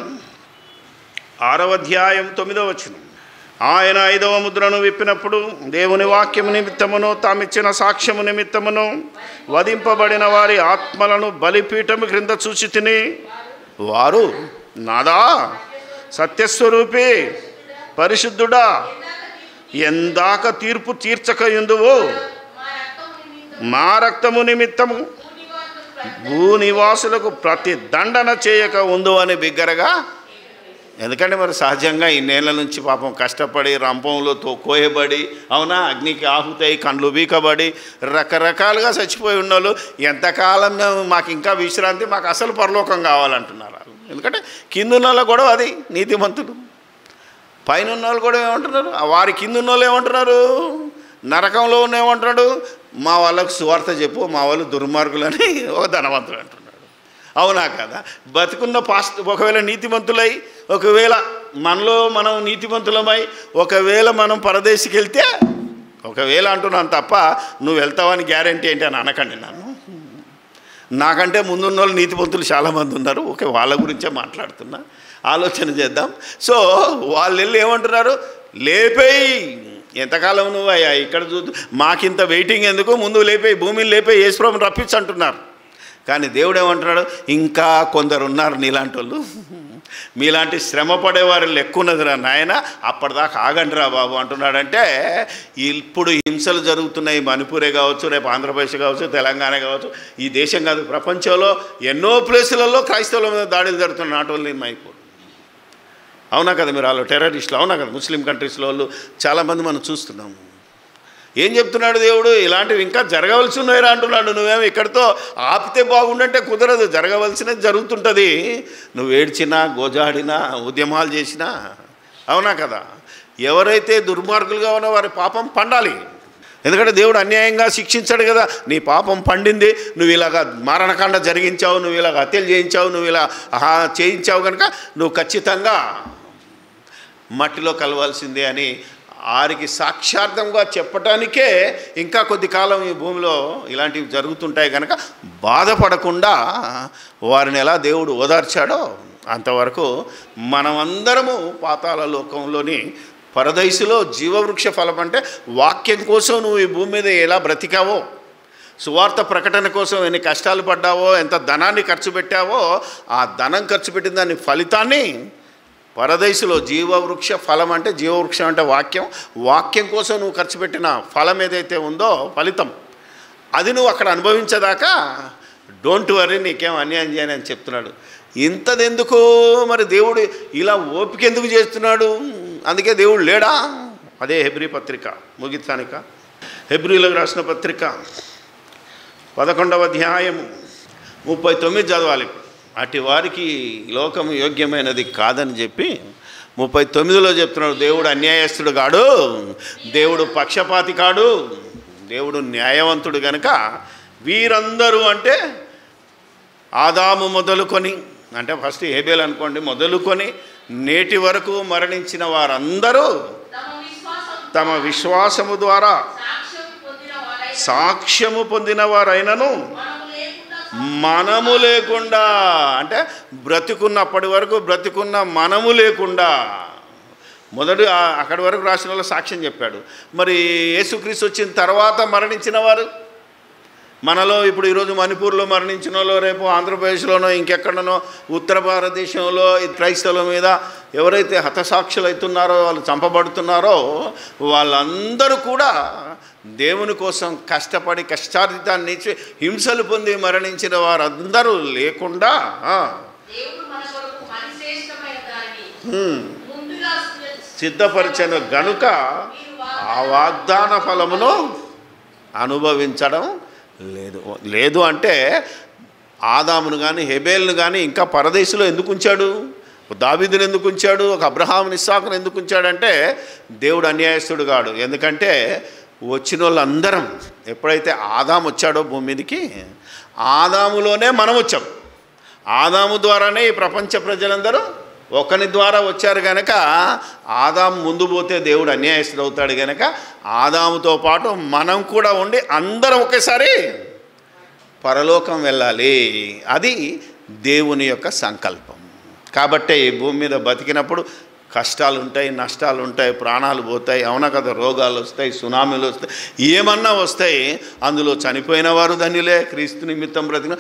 ఆరవ అధ్యాయం తొమ్మిదవ వచ్చిన ఆయన ఐదవ ముద్రను విప్పినప్పుడు దేవుని వాక్యము నిమిత్తమును తామిచ్చిన సాక్ష్యము నిమిత్తమును వధింపబడిన వారి ఆత్మలను బలిపీఠము క్రింద చూచి తిని వారు నాదా సత్యస్వరూపి పరిశుద్ధుడా ఎందాక తీర్పు తీర్చక ఎందువు మా రక్తము నిమిత్తము భూనివాసులకు ప్రతి దండన చేయక ఉందు అని బిగ్గరగా. ఎందుకంటే మరి సహజంగా ఇన్నేళ్ళ నుంచి పాపం కష్టపడి రంపంలో తో కోయబడి అవునా? అగ్నికి ఆహుతాయి కండ్లు బీకబడి రకరకాలుగా చచ్చిపోయి ఉన్నోళ్ళు ఎంతకాలం మాకు ఇంకా విశ్రాంతి మాకు అసలు పరలోకం కావాలంటున్నారు? ఎందుకంటే కింద ఉన్న వాళ్ళ గొడవ అది నీతిమంతులు. పైన ఉన్న వాళ్ళు కూడా ఏమంటున్నారు? వారి కింద ఉన్న వాళ్ళు ఏమంటున్నారు? నరకంలో ఉన్న ఏమంటున్నాడు? మా వాళ్ళకు సువార్త చెప్పు మా వాళ్ళు దుర్మార్గులని (laughs) ఒక ధనవంతుడు అంటున్నాడు. అవునా కదా? బతుకున్న పాస్ట్ ఒకవేళ నీతిమంతులై ఒకవేళ మనలో మనం నీతిమంతులమై ఒకవేళ మనం పరదేశికి వెళ్తే ఒకవేళ అంటున్నాను తప్ప నువ్వు వెళ్తావని గ్యారంటీ ఏంటి అని అనకండి నన్ను. నాకంటే ముందున్న వాళ్ళు నీతిపంతులు చాలామంది ఉన్నారు. ఓకే వాళ్ళ గురించే మాట్లాడుతున్నా. ఆలోచన చేద్దాం. సో వాళ్ళు వెళ్ళి ఏమంటున్నారు? లేపేయి. ఎంతకాలం నువ్వు అయ్యా ఇక్కడ చూ మాకింత వెయిటింగ్ ఎందుకు? ముందు లేపేయి భూమిని లేపే యేసుప్రభుని రప్పించు అంటున్నారు కానీ దేవుడు ఏమంటున్నాడు ఇంకా కొందరు ఉన్నారు నీలాంటి వాళ్ళు మీలాంటి శ్రమ పడేవారు లెక్కున్నదిరా నాయన అప్పటిదాకా ఆగండి రా బాబు అంటున్నాడంటే ఇప్పుడు హింసలు జరుగుతున్నాయి మణిపూరే కావచ్చు రేపు ఆంధ్రప్రదేశ్ కావచ్చు తెలంగాణ కావచ్చు ఈ దేశం కాదు ప్రపంచంలో ఎన్నో ప్లేసులలో క్రైస్తవుల మీద దాడులు జరుగుతున్న నాట్ ఓన్లీ మైపూర్. అవునా కదా మీరు వాళ్ళు టెర్రరిస్టులు అవునా కదా ముస్లిం కంట్రీస్లో వాళ్ళు చాలామంది మనం చూస్తున్నాము. ఏం చెప్తున్నాడు దేవుడు? ఇలాంటివి ఇంకా జరగవలసి ఉన్నాయిరా అంటున్నాడు. నువ్వేమో ఇక్కడితో ఆపితే బాగుండంటే కుదరదు. జరగవలసినది జరుగుతుంటుంది. నువ్వు ఏడ్చినా గోజాడినా ఉద్యమాలు చేసినా అవునా కదా? ఎవరైతే దుర్మార్గులుగా ఉన్న వారి పాపం పండాలి. ఎందుకంటే దేవుడు అన్యాయంగా శిక్షించాడు కదా. నీ పాపం పండింది. నువ్వు ఇలాగ మారణకాండ జరిగించావు. నువ్వు ఇలాగ హత్యలు చేయించావు. నువ్వు ఇలా ఆహా చేయించావు కనుక నువ్వు ఖచ్చితంగా మట్టిలో కలవాల్సిందే అని ఆరికి సాక్షార్థంగా చెప్పటానికే ఇంకా కొద్ది కాలం ఈ భూమిలో ఇలాంటివి జరుగుతుంటాయి కనుక బాధపడకుండా వారిని ఎలా దేవుడు ఓదార్చాడో అంతవరకు మనమందరము పాతాల లోకంలోని పరదైసులో జీవవృక్ష ఫలం అంటే వాక్యం కోసం నువ్వు ఈ భూమి మీద ఎలా బ్రతికావో సువార్త ప్రకటన కోసం ఎన్ని కష్టాలు పడ్డావో ఎంత ధనాన్ని ఖర్చు పెట్టావో ఆ ధనం ఖర్చు పెట్టిన దాని ఫలితాన్ని పరదైసులో జీవవృక్ష ఫలం అంటే జీవవృక్షం అంటే వాక్యం. వాక్యం కోసం నువ్వు ఖర్చు పెట్టిన ఫలం ఏదైతే ఉందో ఫలితం. అది నువ్వు అక్కడ అనుభవించేదాకా డోంట్ వరీ నీకేం అన్యాయం చేయని అని చెప్తున్నాడు. ఇంతదెందుకు? మరి దేవుడు ఇలా ఓపిక ఎందుకు చేస్తున్నాడు? అందుకే దేవుడు లేడా? అదే హెబ్రి పత్రిక ముగితానిక హెబ్రిలకు రాసిన పత్రిక పదకొండవ అధ్యాయము ముప్పై తొమ్మిది చదవాలి. అటు వారికి లోకం యోగ్యమైనది కాదని చెప్పి ముప్పై తొమ్మిదిలో చెప్తున్నాడు దేవుడు అన్యాయస్తుడు కాడు దేవుడు పక్షపాతి కాడు దేవుడు న్యాయవంతుడు కనుక వీరందరూ అంటే ఆదాము మొదలుకొని అంటే ఫస్ట్ హేబేల్ అనుకోండి మొదలుకొని నేటి వరకు మరణించిన వారందరూ తమ విశ్వాసము ద్వారా సాక్ష్యము పొందిన వారైనను మనము లేకుండా అంటే బ్రతికున్నప్పటి వరకు బ్రతికున్న మనము లేకుండా. మొదటి అక్కడి వరకు రాసిన వాళ్ళు సాక్ష్యం చెప్పాడు. మరి యేసుక్రీస్తు వచ్చిన తర్వాత మరణించిన వారు? మనలో ఇప్పుడు ఈరోజు మణిపూర్లో మరణించిన వాళ్ళు రేపు ఆంధ్రప్రదేశ్లోనో ఇంకెక్కడనో ఉత్తర భారతదేశంలో ఈ క్రైస్తవుల మీద ఎవరైతే హతసాక్షులు అవుతున్నారో వాళ్ళు చంపబడుతున్నారో వాళ్ళందరూ కూడా దేవుని కోసం కష్టపడి కష్టార్జితాన్ని ఇచ్చి హింసలు పొంది మరణించిన వారందరూ లేకుండా సిద్ధపరిచిన గనుక ఆ వాగ్దాన ఫలమును అనుభవించడం లేదు. లేదు అంటే ఆదామును కానీ హెబేల్ను కానీ ఇంకా పరదేశంలో ఎందుకు ఉంచాడు? దావీదుని ఎందుకు ఉంచాడు? ఒక అబ్రహాం ఇస్సాకును ఎందుకు ఉంచాడంటే దేవుడు అన్యాయస్తుడు కాడు. ఎందుకంటే వచ్చిన వాళ్ళందరం ఎప్పుడైతే ఆదాము వచ్చాడో భూమి మీదకి ఆదాములోనే మనం వచ్చాం. ఆదాము ద్వారానే ఈ ప్రపంచ ప్రజలందరూ ఒకని ద్వారా వచ్చారు గనక ఆదాము ముందు పోతే దేవుడు అన్యాయస్తుడు అవుతాడు గనక ఆదాముతో పాటు మనం కూడా ఉండి అందరం ఒకేసారి పరలోకం వెళ్ళాలి. అది దేవుని యొక్క సంకల్పం. కాబట్టే ఈ భూమి మీద బతికినప్పుడు కష్టాలు ఉంటాయి నష్టాలు ఉంటాయి ప్రాణాలు పోతాయి అవునా కదా? రోగాలు వస్తాయి సునామీలు వస్తాయి. ఏమన్నా వస్తాయి అందులో చనిపోయిన వారు ధన్యులే. క్రీస్తు నిమిత్తం బ్రతికిన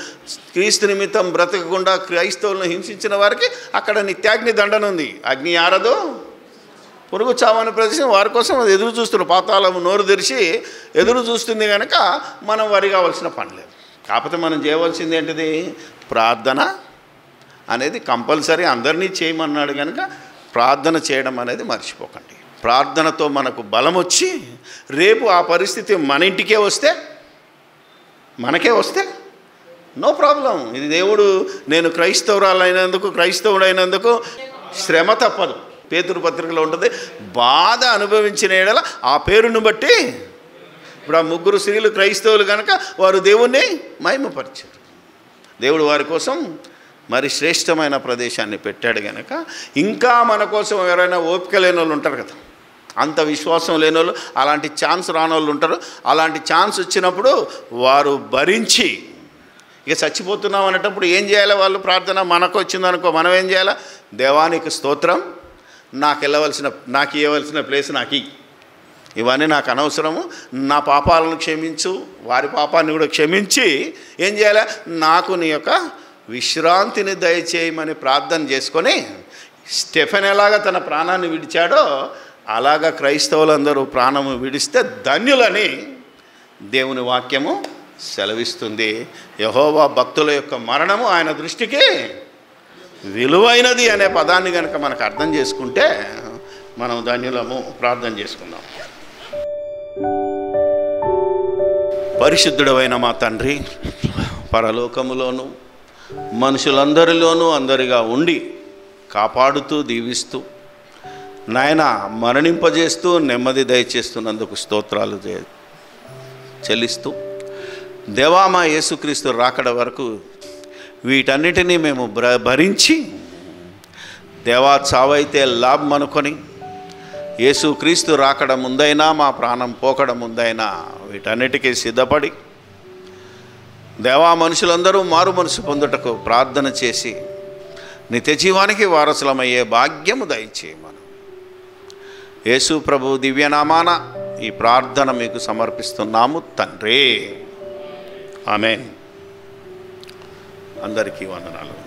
క్రీస్తు నిమిత్తం బ్రతకకుండా క్రైస్తవులను హింసించిన వారికి అక్కడ నిత్యాగ్ని దండన ఉంది. అగ్ని ఆరదు? పురుగు చావని ప్రదేశం. వారి కోసం అది ఎదురు చూస్తున్న పాతాలము నోరు తెరిచి ఎదురు చూస్తుంది కనుక మనం వరి కావాల్సిన పని లేదు. కాకపోతే మనం చేయవలసింది ఏంటిది? ప్రార్థన అనేది కంపల్సరీ అందరినీ చేయమన్నాడు కనుక ప్రార్థన చేయడం అనేది మర్చిపోకండి. ప్రార్థనతో మనకు బలం వచ్చి రేపు ఆ పరిస్థితి మన ఇంటికే వస్తే మనకే వస్తే నో ప్రాబ్లం. ఇది దేవుడు నేను క్రైస్తవురాలైనందుకు క్రైస్తవుడైనందుకు శ్రమ తప్పదు. పేతురు పత్రికలో ఉంటుంది బాధ అనుభవించిన ఏడల ఆ పేరును బట్టి ఇప్పుడు ఆ ముగ్గురు స్త్రీలు క్రైస్తవులు కనుక వారు దేవుణ్ణి మహిమపరిచారు. దేవుడు వారి కోసం మరి శ్రేష్టమైన ప్రదేశాన్ని పెట్టాడు కనుక ఇంకా మన కోసం ఎవరైనా ఓపిక లేని వాళ్ళు ఉంటారు కదా. అంత విశ్వాసం లేని వాళ్ళు అలాంటి ఛాన్స్ రాని వాళ్ళు ఉంటారు. అలాంటి ఛాన్స్ వచ్చినప్పుడు వారు భరించి ఇక చచ్చిపోతున్నాం అనేటప్పుడు ఏం చేయాలి వాళ్ళు? ప్రార్థన మనకు వచ్చిందనుకో మనం ఏం చేయాలి? దేవానికి స్తోత్రం నాకు వెళ్ళవలసిన నాకు ఇవ్వవలసిన ప్లేస్ నాకు ఇవన్నీ నాకు అనవసరము. నా పాపాలను క్షమించు. వారి పాపాన్ని కూడా క్షమించి ఏం చేయాలి? నాకు నీ యొక్క విశ్రాంతిని దయచేయమని ప్రార్థన చేసుకొని స్టెఫెన్ ఎలాగా తన ప్రాణాన్ని విడిచాడో అలాగా క్రైస్తవులందరూ ప్రాణము విడిస్తే ధన్యులని దేవుని వాక్యము సెలవిస్తుంది. యహోవా భక్తుల యొక్క మరణము ఆయన దృష్టికి విలువైనది అనే పదాన్ని కనుక మనకు అర్థం చేసుకుంటే మనం ధన్యులము ప్రార్థన చేసుకుందాం. పరిశుద్ధుడమైన మా తండ్రి పరలోకములోను మనుషులందరిలోనూ అందరిగా ఉండి కాపాడుతూ దీవిస్తూ నాయన మరణింపజేస్తూ నెమ్మది దయచేస్తున్నందుకు స్తోత్రాలు చెల్లిస్తూ దేవా మా యేసుక్రీస్తు రాకడ వరకు వీటన్నిటినీ మేము భ్ర భరించి దేవా చావైతే లాభం అనుకొని యేసుక్రీస్తు రాకడ ముందైనా మా ప్రాణం పోకడ ముందైనా వీటన్నిటికీ సిద్ధపడి దేవా మనుషులందరూ మారు మనసు పొందుటకు ప్రార్థన చేసి నిత్య జీవానికి వారసులమయ్యే భాగ్యము దయచేయమను. యేసు ప్రభు దివ్యనామాన ఈ ప్రార్థన మీకు సమర్పిస్తున్నాము తండ్రి. ఆమె అందరికీ వందనాలు.